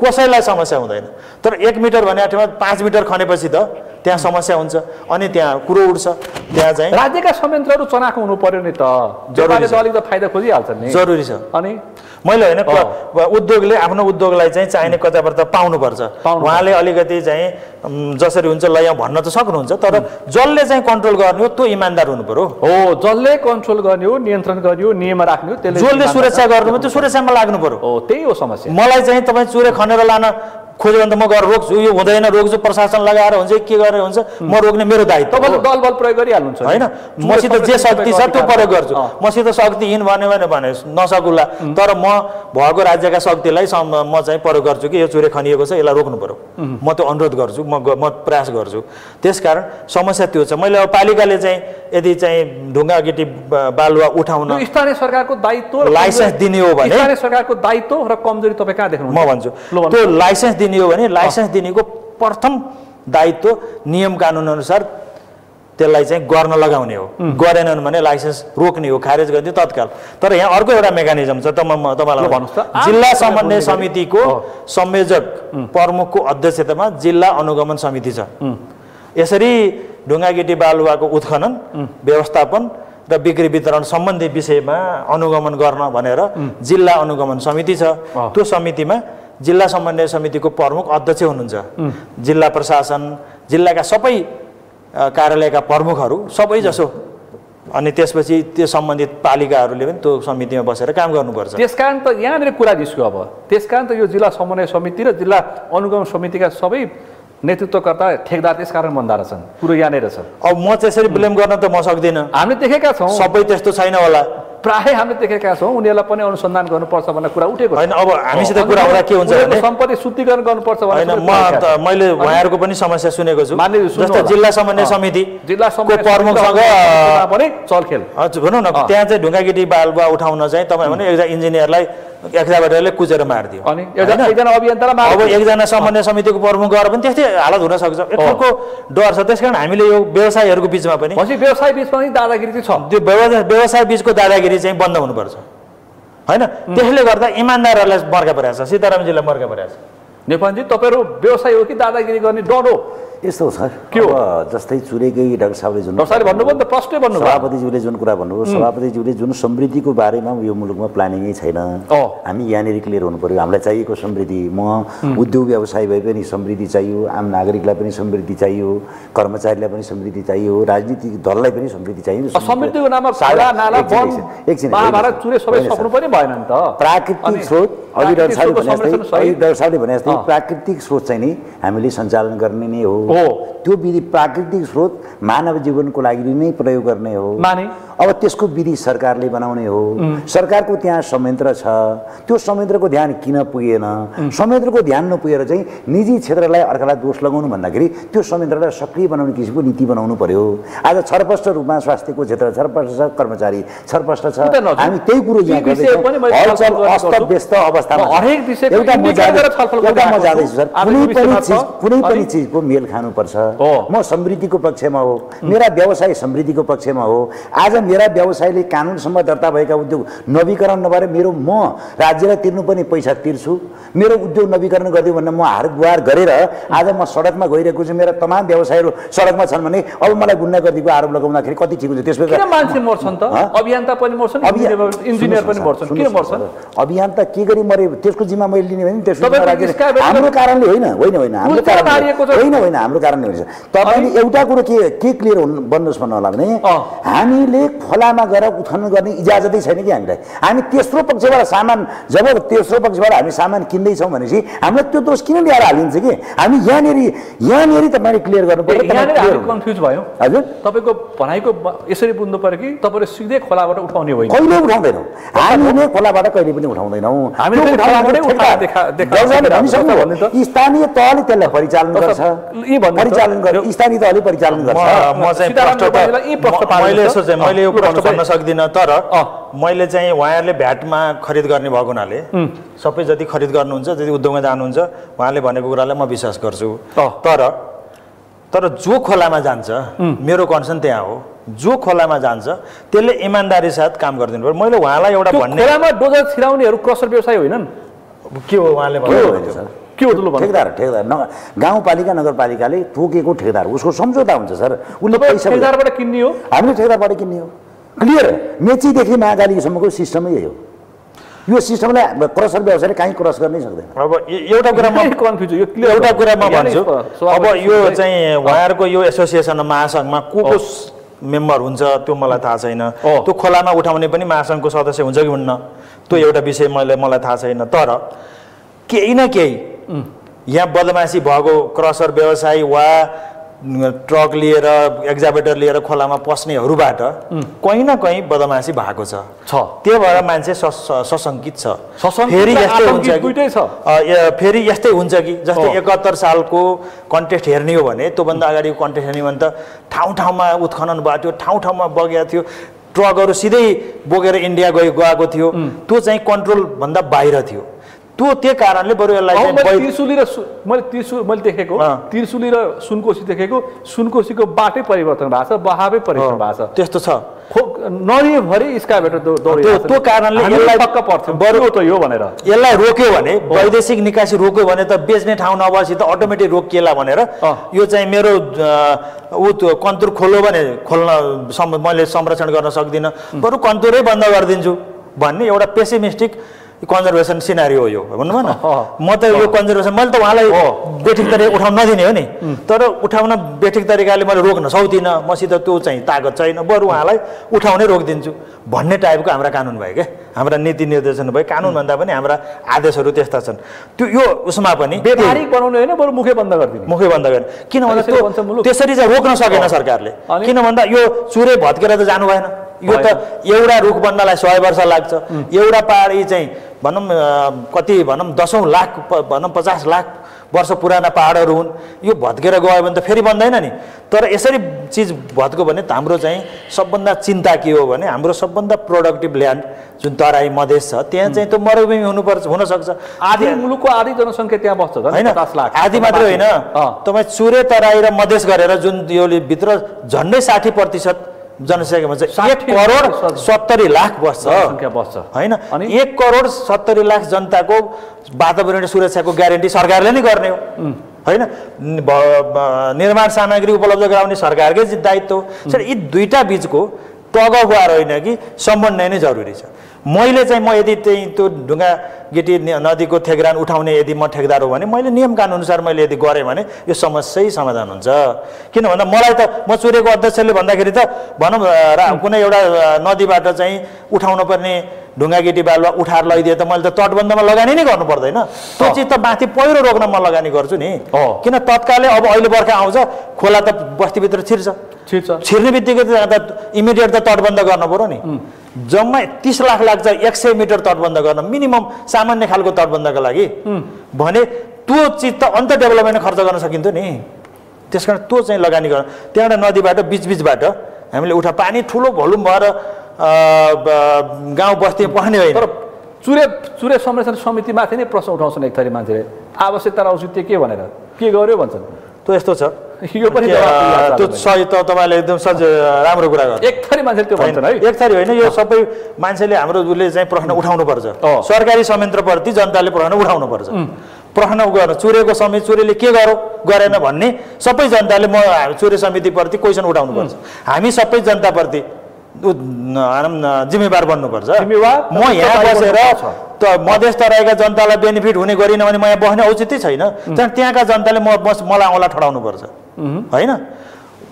कसैलाई समस्या हुँदैन। तर एक मिटर भने ठाउँमा पाँच मिटर खनेपछि त त्यहाँ समस्या हुन्छ। अनि त्यहाँ कुरो उठ्छ। त्यहाँ चाहिँ राज्यका संयन्त्रहरू चनाखो हुनु पर्यो नि त। जरुरी छ। अलिक त फाइदा खोजिहाल्छन् नि। जरुरी छ। अनि? मैले होइन उद्योगले आफ्नो उद्योगलाई चाहिँ चाहिने कच्चापत्ता पाउनुपर्छ। पाउनु उहाँले अलिकति चाहिँ जसरी हुन्छ ल यहाँ भन्न त सक्नुहुन्छ तर जसले चाहिँ कन्ट्रोल गर्ने हो त्यो इमान्दार हुनु पर्यो। हो जसले कन्ट्रोल गर्ने हो नियन्त्रण गर्ने हो नियम राख्ने हो त्यसले जसले सुरक्षा गर्नु त्यो सुरक्षामा लाग्नु पर्यो। हो त्यही हो समस्या। मलाई चाहिँ तपाईँ चुरे खनेर लान खोज्यो भने त म गएर रोक्छु यो हुँदैन रोक्छु प्रशासन लगाएर हुन्छ के गरेर हुन्छ म रोक्ने मेरो दायित्व। दल बल प्रयोग गरिहाल्नुहुन्छ। होइन मसित जे शक्ति छ त्यो प्रयोग गर्छु। मसित शक्तिहीन भन्यो भने भने नसकुला। तर म भएको राज्यका शक्तिलाई म चाहिँ प्रयोग गर्छु कि यो चुरे खनिएको छ यसलाई रोक्नु पर्यो। म त्यो अनुरोध गर्छु म म प्रयास गर्छु। त्यसकारण समस्या त्यो छ। मैले अब पालिकाले चाहिँ यदि चाहिँ ढुङ्गा गिटी बालुवा उठाउन स्थानीय सरकारको दायित्व लाइसेन्स दिने हो भने- स्थानीय सरकारको दायित्व र कमजोरी तपाईँ कहाँ देख्नुहुन्छ? म भन्छु। त्यो लाइसेन्स दिने हो भने लाइसेन्स दिनेको प्रथम दायित्व नियम कानुन अनुसार त्यसलाई चाहिँ गर्न लगाउने हो। गरेनन् भने लाइसेन्स रोक्ने हो खारेज गरिदियो तत्काल। तर यहाँ अर्को एउटा मेकानिजम छ त म तपाईँलाई भन्नुहोस्। जिल्ला समन्वय। समितिको संयोजक प्रमुखको अध्यक्षतामा जिल्ला अनुगमन समिति छ। यसरी ढुङ्गागिटी बालुवाको उत्खनन व्यवस्थापन र बिक्री वितरण सम्बन्धी विषयमा अनुगमन गर्न भनेर जिल्ला अनुगमन समिति छ। त्यो समितिमा जिल्ला समन्वय समितिको प्रमुख अध्यक्ष हुनुहुन्छ। जिल्ला प्रशासन जिल्लाका सबै कार्यालयका प्रमुखहरू सबै जसो अनि त्यसपछि त्यो सम्बन्धित पालिकाहरूले पनि त्यो समितिमा बसेर काम गर्नुपर्छ। त्यसकारण त यहाँनिर कुरा निस्क्यो अब। त्यसकारण त यो जिल्ला समन्वय समिति र जिल्ला अनुगमन समितिका सबै नेतृत्वकर्ता ठेकदार त्यसकारण भन्दा रहेछन् कुरो यहाँनिर छ। अब म त्यसरी ब्लेम गर्न त म सक्दिनँ। हामीले देखेका छौँ। सबै त्यस्तो छैन होला। प्राय हामीले देखेका छौँ उनीहरूलाई पनि अनुसन्धान गर्नुपर्छ भन्ने कुरा उठेको। होइन अब हामीसित कुरा हुँदा के हुन्छ भने सम्पत्ति शुद्धिकरण गर्नुपर्छ होइन म। मैले उहाँहरूको पनि समस्या सुनेको छु जस्तो। जिल्ला समन्वय। समिति जिल्ला प्रमुखसँग पनि चलखेल हजुर भनौँ न। त्यहाँ चाहिँ ढुङ्गागिटी बालुवा उठाउन चाहिँ तपाईँ भने एकजना इन्जिनियरलाई एक्जाभेटरले कुचेर मारिदियो अनि एकजना अभियन्तालाई अब। एकजना समन्वय समितिको प्रमुख गएर पनि त्यस्तै हालत हुनसक्छ एक खालको डर छ त्यस कारण हामीले यो व्यवसायहरूको बिचमा पनि व्यवसाय बिचमा पनि दादागिरी चाहिँ छ त्यो व्यवसाय व्यवसाय बिचको दादागिरी चाहिँ बन्द हुनुपर्छ। होइन? त्यसले गर्दा इमान्दारहरूलाई मर्का परेको छ सीतारामजीलाई मर्का परेको छ। नेपालजी तपाईँहरू व्यवसाय हो कि दादागिरी गर्ने डर हो? यस्तो सर के हो? जस्तै चुरेकै डाक्टर साहबले जुन डक्टरले भन्नुभयो नि त प्रश्नै भन्नुभयो। सभापतिज्यूले जुन कुरा भन्नुभयो सभापतिज्यूले जुन समृद्धिको बारेमा यो मुलुकमा प्लानिङै छैन। हामी यहाँनिर क्लियर हुनु पर्यो हामीलाई चाहिएको समृद्धि। म उद्योग व्यवसाय भए पनि समृद्धि चाहियो। आम नागरिकलाई पनि समृद्धि चाहियो। कर्मचारीलाई पनि समृद्धि चाहियो। राजनीतिक दललाई पनि समृद्धि चाहियो। समृद्धिको नाममा प्राकृतिक स्रोत अघि डाक्टर साहबले भने जस्तै प्राकृतिक स्रोत चाहिँ नि हामीले सञ्चालन गर्ने नै हो। त्यो विधि प्राकृतिक स्रोत मानव जीवनको लागि नै प्रयोग गर्ने हो। माने? अब त्यसको विधि सरकारले बनाउने हो। सरकारको त्यहाँ संयन्त्र छ। त्यो संयन्त्रको ध्यान किन पुगेन? संयन्त्रको ध्यान नपुगेर चाहिँ निजी क्षेत्रलाई अर्कालाई दोष लगाउनु भन्दाखेरि त्यो संयन्त्रलाई सक्रिय बनाउने किसिमको नीति बनाउनु पर्यो। आज छरपष्ट रूपमा स्वास्थ्यको क्षेत्र छरपष्ट छ कर्मचारी छरपष्ट छ। हामी त्यही कुरो यहाँ गर्दैछौँ। व्यस्त अवस्थामा एउटा म जाँदैछु। सर कुनै पनि चिज। कुनै पनि? चिजको मेल खानुपर्छ। म समृद्धिको पक्षमा हो मेरा व्यवसाय समृद्धिको पक्षमा हो आज मेरा व्यवसायले कानुनसम्म दर्ता भएका उद्योग नवीकरण नभएर मेरो म राज्यलाई तिर्नुपर्ने पैसा तिर्छु मेरो उद्योग नवीकरण गरिदियो भने म हार गुहार गरेर आज म सडकमा गइरहेको छु मेरा तमाम व्यवसायहरू सडकमा छन् भने अब मलाई गुन्डा गरिदिएको आरोप लगाउँदाखेरि कति ठिक हुन्छ त्यसपछि मान्छे मर्छन् त? अभियन्ता पनि मर्छन् इन्जिनियर- पनि मर्छन् किन मर्छन् न सर। अभियान त के गरी मरे त्यसको जिम्मा मैले लिने भने त्यसको हाम्रो कारणले होइन होइन होइन हाम्रो? होइन होइन हाम्रो कारणले होइन तपाईँले एउटा कुरो के के क्लियर हुनु बन्नुहोस् भन्नु होला भने। हामीले खोलामा गएर उत्खनन गर्ने इजाजतै छैन कि हामीलाई। हामी तेस्रो पक्षबाट सामान जब तेस्रो पक्षबाट हामी सामान किन्दैछौँ भनेपछि हामीलाई त्यो दोष किन ल्याएर हालिन्छ कि? हामी यहाँनिर यहाँनिर तपाईँले क्लियर गर्नु पर्यो। कन्फ्युज भयौँ। हजुर। तपाईँको भनाइको यसरी बुझ्नु पर्यो कि तपाईँले सिधै खोलाबाट उठाउने होइन। कहिले उठाउँदैनौँ? हामीले खोलाबाट कहिले पनि उठाउँदैनौँ। भन्ने त? स्थानीय तहले त्यसलाई परिचालन गर्छ यी भन्नु त? परिचालन गर्छ स्थानीय तहले परिचालन गर्छ म चाहिँ मैले? यसो चाहिँ मैले यो प्रश्न भन्न सक्दिनँ तर अँ। मैले चाहिँ उहाँहरूले भ्याटमा खरिद गर्ने भएको हुनाले सबै जति खरिद गर्नुहुन्छ जति उद्योगमा जानुहुन्छ उहाँले भनेको कुरालाई म विश्वास गर्छु। तर तर जो खोलामा जान्छ मेरो कन्सर्न त्यहाँ हो जो खोलामा जान्छ त्यसले इमान्दारी साथ काम गरिदिनु पर्यो मैले उहाँलाई एउटा भन्ने खोलामा डोजर छिराउनेहरू क्रसर व्यवसाय होइनन् के हो उहाँले के हो ठेकदार ठेकदार। न गाउँपालिका नगरपालिकाले तोकेको ठेकदार उसको सम्झौता हुन्छ सर। उसले पैसा ठेकेदारबाट किन्ने हो? हामीले ठेकदारबाट किन्ने हो। क्लियर मेचीदेखि महाकालीसम्मको सिस्टमै यही हो। यो सिस्टमलाई क्रसर व्यवसायले काहीँ क्रस गर्नै सक्दैन। अब एउटा कुरा म कन्फ्युज यो क्लियर एउटा कुरा म भन्छु। अब यो चाहिँ उहाँहरूको यो एसोसिएसन महासङ्घमा को को मेम्बर हुन्छ त्यो मलाई थाहा छैन। त्यो खोलामा उठाउने पनि महासङ्घको सदस्य हुन्छ कि हुन्न? त्यो एउटा विषय मैले मलाई थाहा छैन। तर केही न केही यहाँ बदमासी भएको क्रसर व्यवसायी वा ट्रक लिएर एक्जाभेटर लिएर खोलामा पस्नेहरूबाट कहीँ न कहीँ बदमासी भएको छ। छ। त्यही भएर मान्छे सशङ्कित छ। फेरि यस्तै हुन्छ कि फेरि यस्तै हुन्छ कि जस्तै। एकहत्तर सालको कन्टेस्ट हेर्ने हो भने त्योभन्दा अगाडिको कन्टेस्ट हेर्ने हो भने त ठाउँ ठाउँमा उत्खनन भएको थियो ठाउँ ठाउँमा बगेको थियो। ट्रकहरू सिधै बोकेर इन्डिया गयो गएको थियो। त्यो चाहिँ कन्ट्रोलभन्दा बाहिर थियो। त्यो त्यो कारणले बरु यसलाई त्रिशुली र मैले त्रिशु मैले देखेको। त्रिशुली र सुनकोशी देखेको सुनकोशीको बाटै परिवर्तन भएको छ बहावै परिवर्तन भएको छ। त्यस्तो छ। दौडिरहेको त्यो-। कारणले यसलाई पक्क पर्थ्यो बरु- त यो भनेर। यसलाई रोक्यो भने वैदेशिक निकासी रोक्यो भने त बेच्ने ठाउँ नभएपछि त अटोमेटिक रोकिएला भनेर। यो चाहिँ मेरो ऊ त्यो कन्तुर खोल्यो भने खोल्न मैले संरक्षण गर्न सक्दिनँ। बरु कन्तुरै बन्द गरिदिन्छु भन्ने एउटा पेसिमिस्टिक कन्जर्भेसन सिनारी हो यो भन्नु भएन अँ। म त यो कन्जर्भेसन मैले त उहाँलाई बेठिक तरिका उठाउन नदिने हो नि। तर उठाउन बेठिक तरिकाले मैले रोक्न सक्दिनँ। मसित त्यो चाहिँ तागत छैन। बरु उहाँलाई उठाउनै रोकिदिन्छु। भन्ने टाइपको हाम्रा कानुन भयो क्या। हाम्रा नीति निर्देशन भयो। कानुनभन्दा पनि हाम्रा आदेशहरू त्यस्ता छन्। त्यो यो उसमा पनि बनाउने होइन बरु मुखै बन्द गरिदिने। मुखै बन्द गर्ने। किन भन्दा त्यो। त्यसरी चाहिँ रोक्न सकेन सरकारले? किन भन्दा यो चुरे भत्केर त जानु भएन। यो त एउटा रुख बन्नलाई सय वर्ष लाग्छ। एउटा पहाडी चाहिँ भनौँ कति भनौँ दसौँ लाख भनौँ पचास लाख वर्ष पुराना पहाडहरू हुन्। यो भत्केर गयो भने त फेरि बन्दैन नि। तर यसरी चिज भत्क्यो भने त हाम्रो चाहिँ सबभन्दा चिन्ता के हो भने हाम्रो सबभन्दा प्रोडक्टिभ ल्यान्ड जुन तराई मधेस छ त्यहाँ चाहिँ त्यो मरुभूमि हुनुपर्छ हुनसक्छ। आधी मुलुकको आधी जनसङ्ख्या त्यहाँ बस्छ होइन। आदि मात्रै होइन। तपाईँ चुरे तराई र मधेस गरेर जुन यो भित्र झन्डै साठी प्रतिशत जनसङ्ख्या भन्छ एक 60 करोड सत्तरी लाख बस्छ बस्छ। होइन? अनि? एक करोड सत्तरी लाख जनताको वातावरणीय सुरक्षाको ग्यारेन्टी सरकारले नै गर्ने हो। होइन? निर्माण सामग्री उपलब्ध गराउने सरकारकै दायित्व हो। सर यी दुईटा बिचको टग वार होइन कि समन्वय नै जरुरी छ। मैले चाहिँ म यदि त्यही त्यो ढुङ्गा गिटी नदीको ठेकरान उठाउने यदि म ठेकदार हो भने मैले नियम कानुन अनुसार मैले यदि गरेँ भने यो समस्यै समाधान हुन्छ। किन भन्दा मलाई त म चुरेको अध्यक्षले भन्दाखेरि त भनौँ कुनै एउटा नदीबाट चाहिँ उठाउनु पर्ने ढुङ्गा गिटी बालुवा उठाएर लैदिए त मैले त तटबन्धमा लगानी नै गर्नु पर्दैन। त्यो चिज त माथि पहिरो रोक्न म लगानी गर्छु नि। किन तत्कालै अब अहिले बर्खा आउँछ खोला त बस्तीभित्र छिर्छ। ठिक छ छिर्ने बित्तिकै त इमिडिएट त तटबन्ध गर्नु पऱ्यो नि। जम्मा तिस लाख लाग्छ एक सय मिटर तटबन्ध गर्न मिनिमम सामान्य खालको तटबन्धको लागि। भने त्यो चिज त अन्त डेभलपमेन्ट खर्च गर्न सकिन्थ्यो नि। त्यस कारण त्यो चाहिँ लगानी गर्न। त्यहाँबाट नदीबाट बिच बिचबाट हामीले उठा पानी ठुलो भोल्युम भएर गाउँ बस्ती पख्ने होइन। तर चुरे चुरे संरक्षण समितिमाथि नै प्रश्न उठाउँछन् एक थरी मान्छेले। आवश्यकता र औचित्य के भनेर? के गर्यो भन्छन्? त्यो यस्तो छ? यो पनि त्यो। सही त तपाईँले एकदम सज राम्रो कुरा गर्नु एक थरी मान्छेले त्यो भन्छन् है। एक थरी होइन यो सबै मान्छेले हाम्रो उसले चाहिँ प्रश्न उठाउनु पर्छ अँ। सरकारी संयन्त्रप्रति जनताले प्रश्न उठाउनु पर्छ प्रश्न गर्नु चुरेको समिति चुरेले के गरो गरेन भन्ने सबै जनताले म चुरे समितिप्रति क्वेसन उठाउनु पर्छ हामी सबै जनताप्रति जिम्मेवार बन्नुपर्छ। म यहाँ बसेर। त मधेस तराईका जनतालाई बेनिफिट हुने गरिनँ भने म यहाँ बस्ने औचित्य छैन। त्यहाँ त्यहाँका जनताले म बस- मलाई औँला ठडाउनु पर्छ होइन?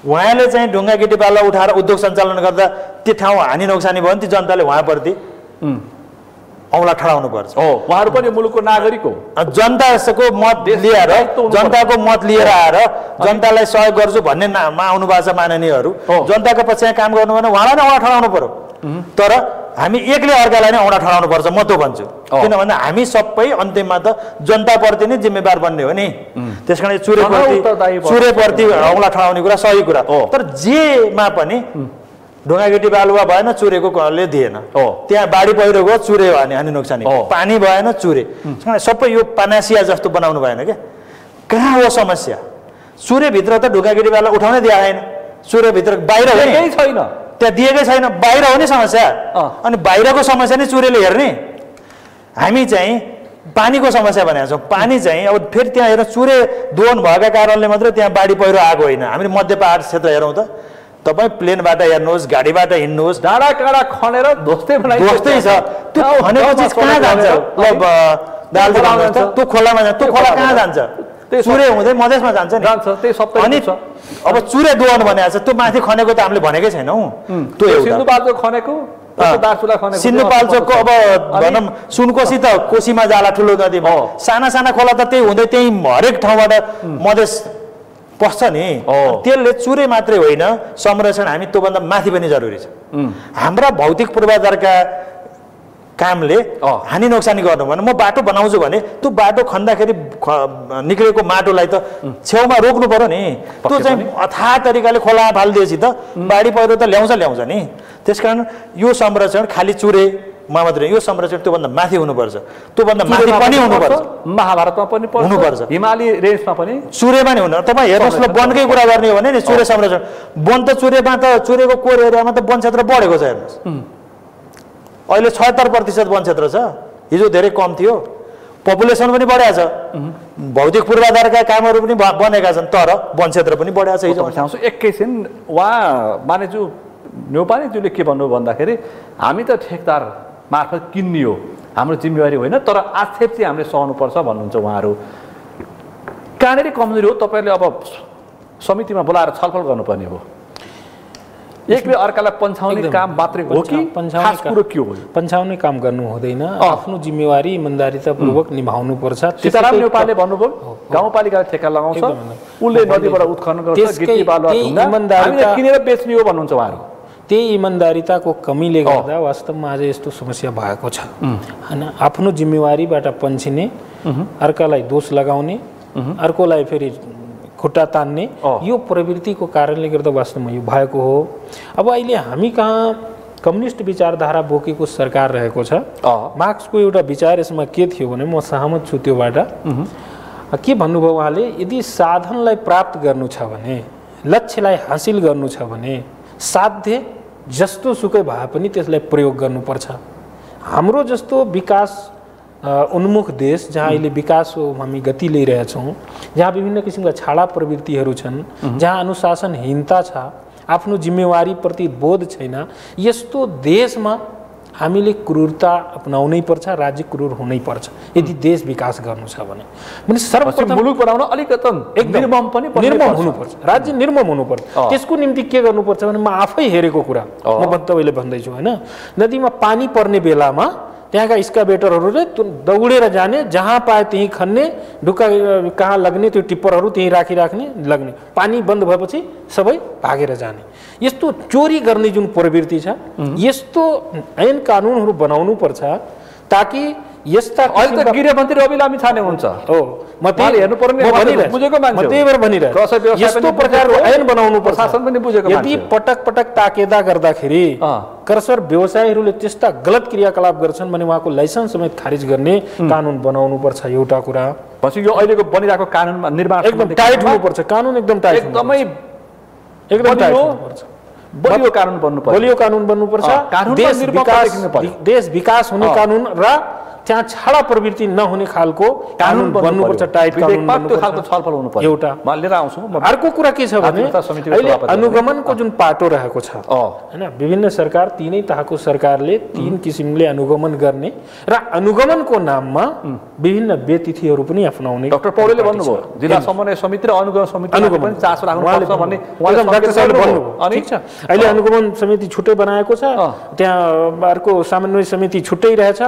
उहाँले चाहिँ ढुङ्गा गिटी बाला उठाएर उद्योग सञ्चालन गर्दा त्यो ठाउँ हानि नोक्सानी भयो भने ती जनताले उहाँप्रति औँला ठडाउनु पर्छ। हो उहाँहरू पनि मुलुकको नागरिक हो। जनताको मत लिएर। जनताको मत लिएर आएर जनतालाई सहयोग गर्छु भन्ने नाममा आउनु भएको छ माननीयहरू। जनताको पक्षमा काम गर्नु भने उहाँलाई नै औँला ठडाउनु पर्यो। तर हामी एकले अर्कालाई नै औँला ठडाउनु पर्छ म त्यो भन्छु। हो। किन भन्दा हामी सबै अन्तिममा त जनताप्रति नै जिम्मेवार बन्ने हो नि। त्यस कारण चुरेप्रति। चुरेप्रति औँला ठडाउने कुरा सही कुरा। हो। तर जेमा पनि ढुङ्गागिटी बालुवा भएन चुरेको कले दिएन। हो। त्यहाँ बाढी पहिरो गयो चुरे हानि हानि नोक्सानी। पानी भएन चुरे। सबै यो पानासिया जस्तो बनाउनु भएन क्या कहाँ हो समस्या? सूर्यभित्र त ढुङ्गागिटी बालुवा उठाउनै दिएन सूर्यभित्र बाहिर हो नि। केही छैन। त्यहाँ दिएकै छैन। बाहिर हो नि समस्या। अनि बाहिरको समस्या नै चुरेले हेर्ने। हामी चाहिँ पानीको समस्या भनेको छौँ। पानी चाहिँ अब फेरि त्यहाँ हेर चुरे दोहन भएका कारणले मात्रै त्यहाँ बाढी पहिरो आएको होइन। हामीले मध्य पहाड क्षेत्र हेरौँ त। तपाईँ प्लेनबाट हेर्नुहोस् गाडीबाट हिँड्नुहोस्। डाँडा काँडा खनेर ध्वस्तै दोस्तै छ। त्यो चिज कहाँ जान्छ? त्यो खोलामा जान्छ। त्यो खोला कहाँ जान्छ। चुरे हुँदै मधेसमा जान्छ नि। जान्छ त्यही सबै अनि अब चुरे दोहन भनेको छ त्यो माथि खनेको त हामीले भनेकै छैनौँ। त्यो सिन्धुपाल्चोक खनेको सिन्धुपाल्चोकको अब भनौँ सुनकोसी त कोसीमा जाला ठुलो नदीमा। हो। साना साना खोला त त्यही हुँदै त्यही हरेक ठाउँबाट मधेस पस्छ नि। त्यसले चुरे मात्रै होइन संरक्षण हामी त्योभन्दा माथि पनि जरुरी छ। हाम्रा भौतिक पूर्वाधारका कामले। हानि नोक्सानी गर्नु भने म बाटो बनाउँछु भने त्यो बाटो खन्दाखेरि निक्लेको माटोलाई त छेउमा रोक्नु पर्यो नि। त्यो चाहिँ अथाह तरिकाले खोला फालिदिएपछि त बाढी पहिरो त ल्याउँछ ल्याउँछ नि। त्यसकारण यो संरक्षण खालि चुरेमा मात्रै यो संरक्षण त्योभन्दा माथि हुनुपर्छ। त्योभन्दा माथि पनि हुनुपर्छ। पर्छ, महाभारतमा पनि पर्छ। हुनुपर्छ। हिमाली रेन्जमा पनि। चुरेमा नि हुनु तपाईँ हेर्नुहोस् ल वनकै कुरा गर्ने हो भने नि चुरे संरक्षण वन त चुरेमा त चुरेको कोर एरियामा त वन क्षेत्र बढेको छ हेर्नुहोस्। अहिले छत्तर प्रतिशत वन क्षेत्र छ। हिजो धेरै कम थियो। पपुलेसन पनि बढेको छ। भौतिक पूर्वाधारका कामहरू पनि बनेका छन् तर वन क्षेत्र पनि बढेको छ हिजो। एकैछिन उहाँ मानेजु न्यौपानेज्यूले के भन्नु भन्दाखेरि हामी त ठेकदार मार्फत किन्ने हो हाम्रो जिम्मेवारी होइन तर आक्षेप चाहिँ हामीले सहनुपर्छ भन्नुहुन्छ उहाँहरू। कहाँनिर कमजोरी हो? तपाईँले अब समितिमा बोलाएर छलफल गर्नुपर्ने हो। एक बेर अर्कालाई पन्छाउने। काम मात्रै हो कि? खास कुरो के हो पन्छाउने काम गर्नु हुँदैन। आफ्नो जिम्मेवारी इमान्दारितापूर्वक निभाउनुपर्छ। सीताराम नेपालले भन्नुभयो गाउँपालिकाले ठेक्का लगाउँछ उसले नदीबाट उत्खनन गर्छ किनेर बेच्ने हो भन्नुहुन्छ उहाँहरू। त्यही इमान्दारिताको कमीले गर्दा वास्तवमा आज यस्तो समस्या भएको छ। होइन आफ्नो जिम्मेवारीबाट पन्छिने अर्कालाई दोष लगाउने अर्कोलाई फेरि खुट्टा तान्ने। यो प्रवृत्तिको कारणले गर्दा वास्तवमा यो भएको हो। अब अहिले हामी कहाँ कम्युनिस्ट विचारधारा बोकेको सरकार रहेको छ। मार्क्सको एउटा विचार यसमा के थियो भने म सहमत छु त्योबाट। के भन्नुभयो उहाँले? यदि साधनलाई प्राप्त गर्नु छ भने लक्ष्यलाई हासिल गर्नु छ भने साध्य जस्तो सुकै भए पनि त्यसलाई प्रयोग गर्नुपर्छ। हाम्रो जस्तो विकास उन्मुख देश जहाँ अहिले विकास हो हामी गति लिइरहेछौँ जहाँ विभिन्न किसिमका छाडा प्रवृत्तिहरू छन् जहाँ अनुशासनहीनता छ आफ्नो जिम्मेवारीप्रति बोध छैन यस्तो देशमा हामीले क्रूरता अपनाउनै पर्छ राज्य क्रूर हुनै पर्छ। यदि देश विकास गर्नु छ भने। भने सर्वप्रथम मुलुक बनाउन अलिकति निर्मम पनि निर्मम पर्छ। हुनुपर्छ। राज्य निर्मम हुनुपर्छ। त्यसको निम्ति के गर्नुपर्छ भने म आफै हेरेको कुरा। म तपाईँले भन्दैछु होइन? नदीमा पानी पर्ने बेलामा त्यहाँका इस्काबेटरहरूले त्यो दौड़े जाने जहाँ पाए ती खन्ने ढुक्का कहाँ लाग्ने त्यो टिप्परहरू त्यहीँ राखिराख्ने लाग्ने पानी बंद भएपछि सबै भागेर जाने यस्तो चोरी गर्ने जुन प्रवृत्ति छ यस्तो ऐन कानुनहरू बना पर्छ ताकि यस्ता अहिले त गृहमन्त्री रवि लामी छाने हुन्छ हो म हेर्नु पर्ने। बुझेको मान्छे। त्यही भएर व्यवसाय यस्तो प्रकारको ऐन बनाउनु प्रशासन पनि बुझेको यदि। पटक पटक ताकेदा गर्दाखेरि। करसर व्यवसायीहरूले त्यस्ता गलत क्रियाकलाप गर्छन् भने उहाँको लाइसेन्स समेत खारिज गर्ने कानुन बनाउनु पर्छ एउटा कुरा भनेपछि यो अहिलेको बनिरहेको कानुनमा निर्माण एकदम टाइट हुनुपर्छ कानुन एकदम टाइट एकदमै। एकदम बलियो कानुन बन्नु पर्यो बलियो कानुन बन्नुपर्छ देश विकास हुने। कानुन र त्यहाँ छाडा प्रवृत्ति नहुने खालको कानुन बन्नुपर्छ टाइट छलफल हुनु पर्यो एउटा। म लिएर आउँछु अर्को कुरा के छ भने अहिले अनुगमनको जुन पाटो रहेको छ। होइन विभिन्न सरकार तिनै तहको सरकारले तिन किसिमले अनुगमन गर्ने र अनुगमनको नाममा विभिन्न व्यतिथिहरू पनि अपनाउने डाक्टर पौडेलले भन्नुभयो जिल्ला समन्वय समिति र अनुगमन समिति अनुगमन। चासो राख्नुपर्छ भन्ने अहिले अनुगमन समिति छुट्टै बनाएको छ। त्यहाँ अर्को समन्वय समिति छुट्टै रहेछ?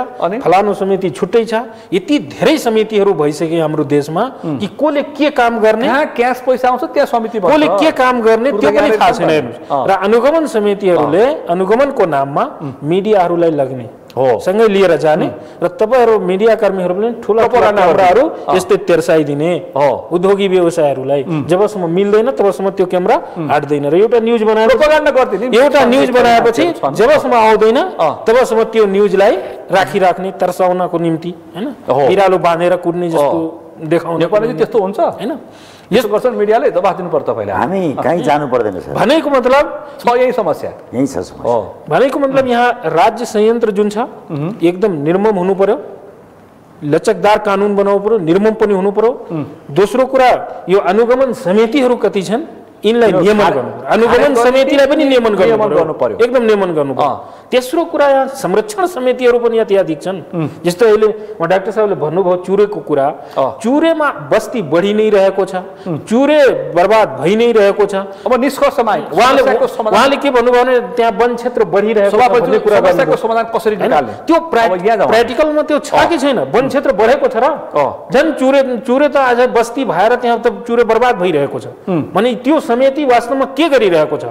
फलानु समिति छुट्टै छ। यति धेरै समितिहरू भइसके हाम्रो देशमा कि कसले के काम गर्ने क्यास पैसा आउँछ त्यहाँ समिति। कसले के काम गर्ने त्यो पनि थाहा छैन। हेर्नुहोस्। र अनुगमन समितिहरूले अनुगमनको नाममा मिडियाहरूलाई लग्ने। हो। सँगै लिएर जाने। र तपाईँहरू मिडिया कर्मीहरूले पनि ठुला क्यामेराहरू। यस्तै तेर्साइदिने। हो। उद्योगी व्यवसायहरूलाई। जबसम्म मिल्दैन तबसम्म त्यो क्यामेरा हाट्दैन। र एउटा न्युज बनाएर एउटा न्युज बनाएपछि। जबसम्म आउँदैन। तबसम्म त्यो न्युजलाई राखिराख्ने तर्साउनको निम्ति होइन? हो। पिरालो बाँधेर कुद्ने जस्तो देखाउने। त्यस्तो हुन्छ। होइन? यस्तो गर्छन् मिडियाले दबाफ दिनु पर्छ तपाईँले हामी कहीँ जानु पर्दैन सर। भनेको मतलब छ यही समस्या। यहीँ छ समस्या। भनेको मतलब यहाँ राज्य संयन्त्र जुन छ एकदम निर्मम हुनु पर्यो। लचकदार कानुन बनाउनु पर्यो निर्मम पनि हुनु पर्यो। दोस्रो कुरा यो अनुगमन समितिहरू कति छन् यिनलाई नियमन गर्नु। अनुगमन समितिलाई पनि नियमन गर्नु पर्यो। एकदम नियमन गर्नु पर्यो। तेस्रो कुरा यहाँ संरक्षण समितिहरू पनि अत्याधिक छन् जस्तो अहिले उहाँ डाक्टर साहबले भन्नुभयो चुरेको कुरा। चुरेमा बस्ती बढी नै रहेको छ। चुरे बर्बाद भइ नै रहेको छ। अब निष्कर्षमा। उहाँले के भन्नुभयो भने त्यहाँ वन क्षेत्र बढिरहेको कसरी त्यो। प्र्याक्टिकलमा त्यो छ कि छैन? वन क्षेत्र बढेको छ र। झन् चुरे चुरे त आज बस्ती भएर त्यहाँ त चुरे बर्बाद भइरहेको छ। भने त्यो समिति वास्तवमा के गरिरहेको छ?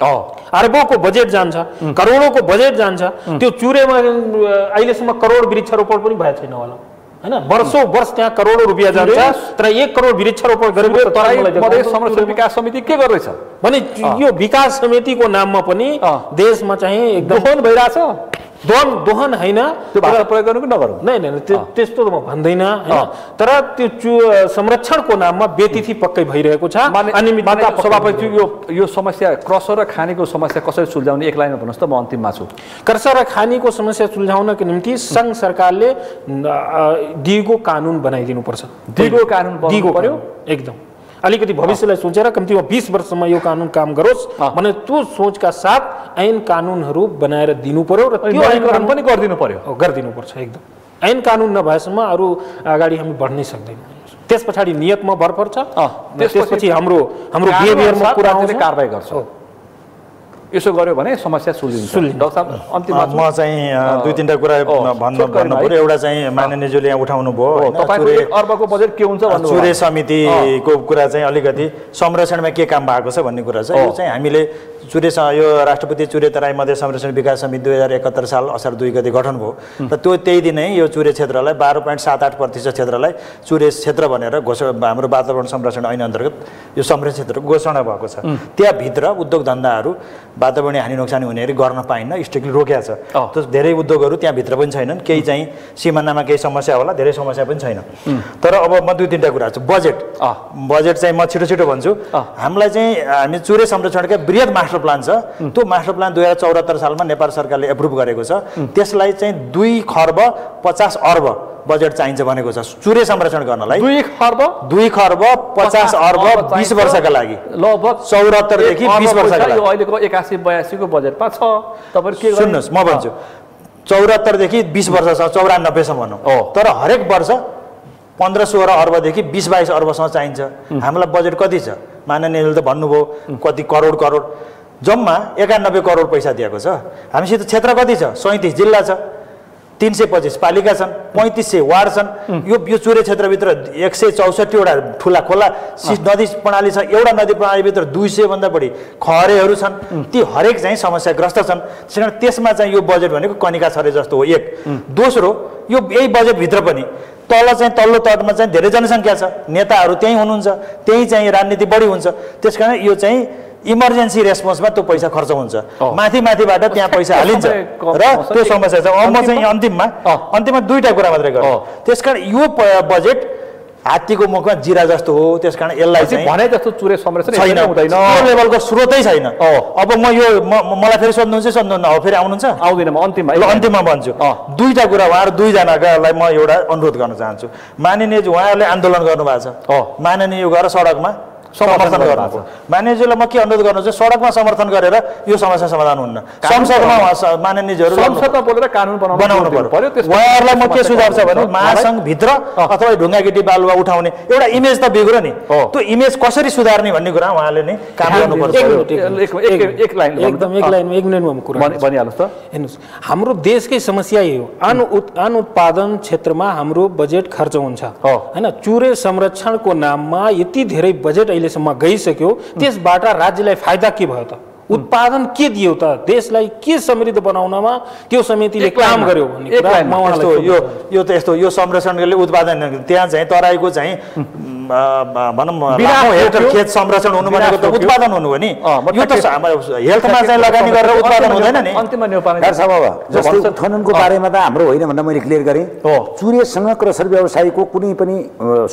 अरबौँको बजेट जान्छ करोडौँको बजेट जान्छ। त्यो चुरेमा अहिलेसम्म करोड वृक्षारोपण पनि भएको छैन होला। होइन? वर्षौँ वर्ष त्यहाँ करोडौँ रुपियाँ जान्छ तर एक करोड वृक्षारोपण गरेको विकास समिति के गर्दैछ? भने यो विकास समितिको नाममा पनि। देशमा चाहिँ एकदम भइरहेछ। दोहन दोहन होइन त्यो भाषा प्रयोग गर्नु कि नगर्नु नै नै नै, त्यो त्यस्तो त म भन्दैन तर त्यो चु संरक्षणको नाममा बेतिथि पक्कै भइरहेको छ। सभापति यो यो समस्या क्रसर र खानेको समस्या कसरी सुल्झाउने एक लाइनमा भन्नुहोस् त म अन्तिममा छु। कर्सा र खानीको समस्या सुल्झाउनको निम्ति सङ्घ सरकारले दिगो कानुन बनाइदिनुपर्छ। दिगो कानुन दिगो पर्यो? एकदम। अलिकति भविष्यलाई सोचेर कम्तीमा बिस वर्षसम्म यो कानुन काम गरोस्। भने त्यो सोचका साथ ऐन कानुनहरू बनाएर दिनु पर्यो र त्यो ऐन पनि गरिदिनु पर्यो। हो, गरिदिनुपर्छ एकदम। ऐन कानुन नभएसम्म अरू अगाडि हामी बढ्नै सक्दैनौँ। त्यस पछाडि नियतमा भर पर्छ। त्यसपछि हाम्रो हाम्रो बिहेभियरमा कुरा कारबाही गर्छ। यसो गर्यो भने समस्या सुल्झिन्छ। डाक्टर साहब अन्तिममा म चाहिँ दुई तिनवटा कुरा भन्न भन्नु। पऱ्यो। एउटा चाहिँ माननीयज्यूले यहाँ उठाउनु भयो अर्बको बजेट के हुन्छ चुरे समितिको कुरा चाहिँ अलिकति संरक्षणमा के काम भएको छ भन्ने कुरा छ यो चाहिँ हामीले चुरे यो राष्ट्रपति चुरे तराई मधेस संरक्षण विकास समिति दुई हजार एकहत्तर साल असार दुई गते गठन भयो। र त्यो त्यही दिनै यो चुरे क्षेत्रलाई बाह्र पोइन्ट सात आठ प्रतिशत क्षेत्रलाई चुरे क्षेत्र भनेर घोषणा हाम्रो वातावरण संरक्षण ऐन अन्तर्गत यो संरक्षण क्षेत्र घोषणा भएको छ। त्यहाँभित्र उद्योग धन्दाहरू वातावरणीय हानि नोक्सानी हुने गरी गर्न पाइन्न स्ट्रिक्टली रोकिया छ। त्यो धेरै उद्योगहरू त्यहाँभित्र पनि छैनन्। केही चाहिँ सिमानामा केही समस्या होला धेरै समस्या पनि छैन। तर अब म दुई तिनवटा कुरा छु बजेट। बजेट चाहिँ म छिटो छिटो भन्छु। हामीलाई चाहिँ हामी चुरे संरक्षणका वृहत मास्टर प्लान छ। त्यो मास्टर प्लान दुई हजार चौरात्तर सालमा नेपाल सरकारले एप्रुभ गरेको छ। त्यसलाई चाहिँ दुई खर्ब पचास अर्ब बजेट चाहिन्छ भनेको छ। चुरे संरक्षण गर्नलाई। दुई खर्ब? दुई खर्ब पचास अर्ब बिस। वर्षका लागि। लगभग चौरात्तरदेखि बिस वर्षका लागि। अहिलेको एकासी बयासीको बजेटमा छ। तपाईँहरू के? सुन्नुहोस् म भन्छु। चौरात्तरदेखि बिस वर्षसम्म चौरानब्बेसम्म। भनौँ तर हरेक वर्ष पन्ध्र सोह्र अर्बदेखि बिस बाइस अर्बसम्म चाहिन्छ। हामीलाई बजेट कति छ? माननीयले त भन्नुभयो कति करोड करोड। जम्मा एकानब्बे करोड पैसा दिएको छ। हामीसित क्षेत्र कति छ? सैँतिस जिल्ला छ। तिन सय पच्चिस पालिका छन् पैँतिस सय वार्ड छन्। यो यो चुरे क्षेत्रभित्र एक सय चौसठीवटा ठुला खोला नदी प्रणाली छ। एउटा नदी प्रणालीभित्र दुई सयभन्दा बढी खहरेहरू छन्। ती हरेक चाहिँ समस्याग्रस्त छन्। त्यस कारण त्यसमा चाहिँ यो बजेट भनेको कनिका छरे जस्तो हो एक। दोस्रो यो यही बजेटभित्र पनि तल चाहिँ तल्लो तटमा चाहिँ धेरै जनसङ्ख्या छ। नेताहरू त्यहीँ हुनुहुन्छ त्यहीँ चाहिँ राजनीति बढी हुन्छ। त्यस कारण यो चाहिँ इमर्जेन्सी रेस्पोन्समा त्यो पैसा खर्च हुन्छ। माथि माथिबाट त्यहाँ पैसा हालिन्छ। र। त्यो समस्या छ। अब म चाहिँ अन्तिममा? अन्तिममा? दुईवटा कुरा मात्रै गर्छु। त्यस कारण यो बजेट हात्तीको मुखमा जिरा जस्तो हो। त्यस कारण यसलाई चाहिँ भने जस्तो चुरे संरक्षण छैन। हुँदैन। लेभलको स्रोतै छैन। अब म यो मलाई फेरि सोध्नुहुन्छ सोध्नुहुन्न। अब फेरि आउनुहुन्छ? आउँदैन म अन्तिममा। अन्तिममा भन्छु। दुईवटा कुरा उहाँहरू दुईजनाकालाई म एउटा अनुरोध गर्न चाहन्छु। माननीयजी उहाँहरूले आन्दोलन गर्नुभएको छ। माननीय यो गएर सडकमा समर्थन गर्नुभएको माननीयजीलाई म के अनुरोध गर्नु चाहिँ सडकमा समर्थन गरेर यो समस्या समाधान हुन्न। संसदमा माननीयजीहरू संसदमा बोलेर कानुन बनाउनु पर्यो। त्यसपछि उहाँहरूलाई म के सुझाव छ भने गर्नु। महासङ्घभित्र अथवा ढुङ्गागिटी बालुवा उठाउने एउटा इमेज त बिग्रो नि। त्यो इमेज कसरी सुधार्ने भन्ने कुरा उहाँले नै काम गर्नुपर्छ। एकदम एक। लाइनमा एक मिनटमा म कुरा भनिहाल्नुहोस् त। हेर्नुहोस् हाम्रो देशकै समस्या यही हो। अन अन उत्पादन क्षेत्रमा हाम्रो बजेट खर्च हुन्छ। होइन चुरे संरक्षणको नाममा यति धेरै बजेट अहिलेसम्म गइसक्यो त्यसबाट राज्यलाई फाइदा के भयो त उत्पादन के दियो त? देशलाई के समृद्ध बनाउनमा त्यो समितिले काम गर्यो भन्ने यो यो त यस्तो यो संरक्षणले उत्पादन त्यहाँ चाहिँ तराईको चाहिँ भनौँ हेक्टर। खेत संरक्षण हुनु भनेको त। उत्पादन हुनु हो नि। यो त हेल्थमा चाहिँ लगानी गरेर उत्पादन हुँदैन नि। अन्तिममा जस्तै अँ, बारेमा त हाम्रो होइन भन्दा मैले क्लियर गरेँ। चुरेसँग क्रसर व्यवसायको कुनै पनि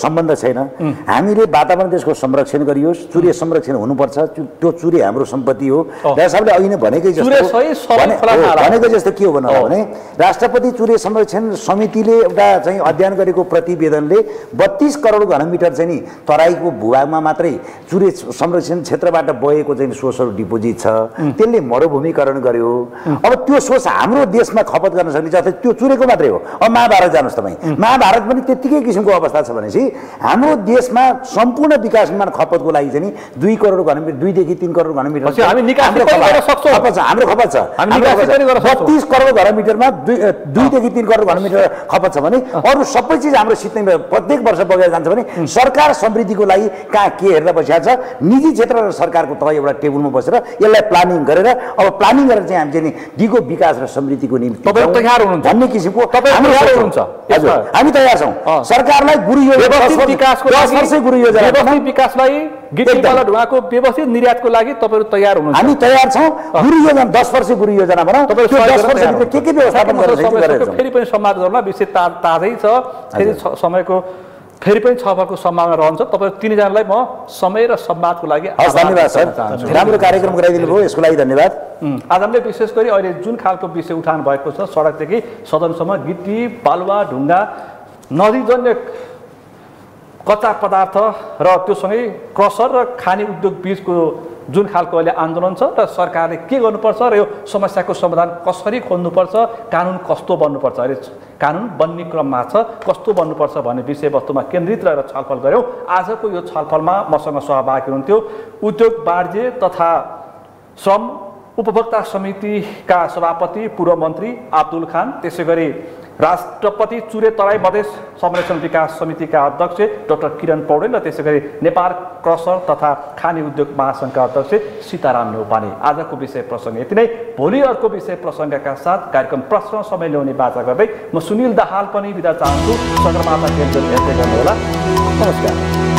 सम्बन्ध छैन। हामीले वातावरण देशको संरक्षण गरियोस्। चुरे संरक्षण हुनुपर्छ। त्यो चुरे हाम्रो सम्पत्ति हो। डाक्टर साहबले अघि नै भनेकै जस्तो। भनेको जस्तो के हो भन्नु। भने राष्ट्रपति चुरे संरक्षण समितिले एउटा चाहिँ अध्ययन गरेको प्रतिवेदनले बत्तिस करोड घनमिटर चाहिँ नि तराईको भूभागमा मात्रै चुरे संरक्षण क्षेत्रबाट बगेको चाहिँ सोर्सहरू डिपोजिट छ। त्यसले मरुभूमिकरण गर्यो। अब त्यो सोर्स हाम्रो देशमा खपत गर्न सक्ने जस्तै त्यो चुरेको मात्रै हो। अब महाभारत जानुहोस् तपाईँ। महाभारत पनि त्यत्तिकै किसिमको अवस्था छ भनेपछि हाम्रो देशमा सम्पूर्ण विकास निर्माण खपतको लागि चाहिँ दुई करोड घनमिटर दुईदेखि तिन करोड घनमिटर निकासी खपत- गर्न सक्छौँ। खपत छ हाम्रो खपत छ। बत्तिस करोड घनमिटरमा दुई दुईदेखि तिन करोड घनमिटर खपत छ भने अरू सबै चिज हाम्रो सित्तैमा प्रत्येक वर्ष बगेर जान्छ भने सरकार समृद्धिको लागि कहाँ के हेर्दा बसिरहेको छ निजी क्षेत्र र सरकारको तल एउटा टेबलमा बसेर यसलाई प्लानिङ गरेर अब प्लानिङ गरेर चाहिँ हामी चाहिँ दिगो विकास र समृद्धिको निम्ति? भन्ने किसिमको? हजुर? हामी तयार छौँ। सरकारलाई गुरु योजना विकासलाई ढुङ्गाको व्यवस्थित निर्यातको लागि तपाईँहरू तयार हुनुहुन्छ हामी तयार छौँ। गुरु योजना दस वर्ष गुरु योजना बनाऊ दस वर्षभित्र के के। व्यवस्थापन गरेर फेरि पनि संवाद गरौँला। विषय ता ताजै छ। फेरि समयको फेरि पनि छलफलको सम्भावना रहन्छ। तपाईँहरू तिनजनालाई म समय र संवादको लागि हस् धन्यवाद सर। राम्रो कार्यक्रम गराइदिनु भयो। यसको लागि धन्यवाद। आज हामीले विशेष गरी अहिले जुन खालको विषय उठान भएको छ सडकदेखि सदनसम्म गिटी बालुवा ढुङ्गा नदीजन्य कच्चा पदार्थ र त्योसँगै क्रसर र खाने उद्योग बिचको जुन खालको अहिले आन्दोलन छ र सरकारले के गर्नुपर्छ र यो समस्याको समाधान कसरी खोज्नुपर्छ कानुन कस्तो बन्नुपर्छ? अहिले कानुन बन्ने क्रममा छ कस्तो बन्नुपर्छ भन्ने विषयवस्तुमा केन्द्रित रहेर छलफल गऱ्यौँ। आजको यो छलफलमा मसँग सहभागी हुन्थ्यो उद्योग वाणिज्य तथा श्रम उपभोक्ता समितिका सभापति पूर्व मन्त्री अब्दुल खान। त्यसै गरी राष्ट्रपति चुरे तराई मधेस संरक्षण विकास समितिका अध्यक्ष डाक्टर किरण पौडेल र त्यसै गरी नेपाल क्रसर तथा खाने उद्योग महासङ्घका अध्यक्ष सीताराम नेउपाने आजको विषय प्रसङ्ग यति नै। भोलि अर्को विषय प्रसङ्गका साथ कार्यक्रम प्रश्न समय ल्याउने बाचा गर्दै म सुनिल दाहाल पनि बिदा चाहन्छु। सगरमाथा केन्द्र गर्नुहोला। नमस्कार।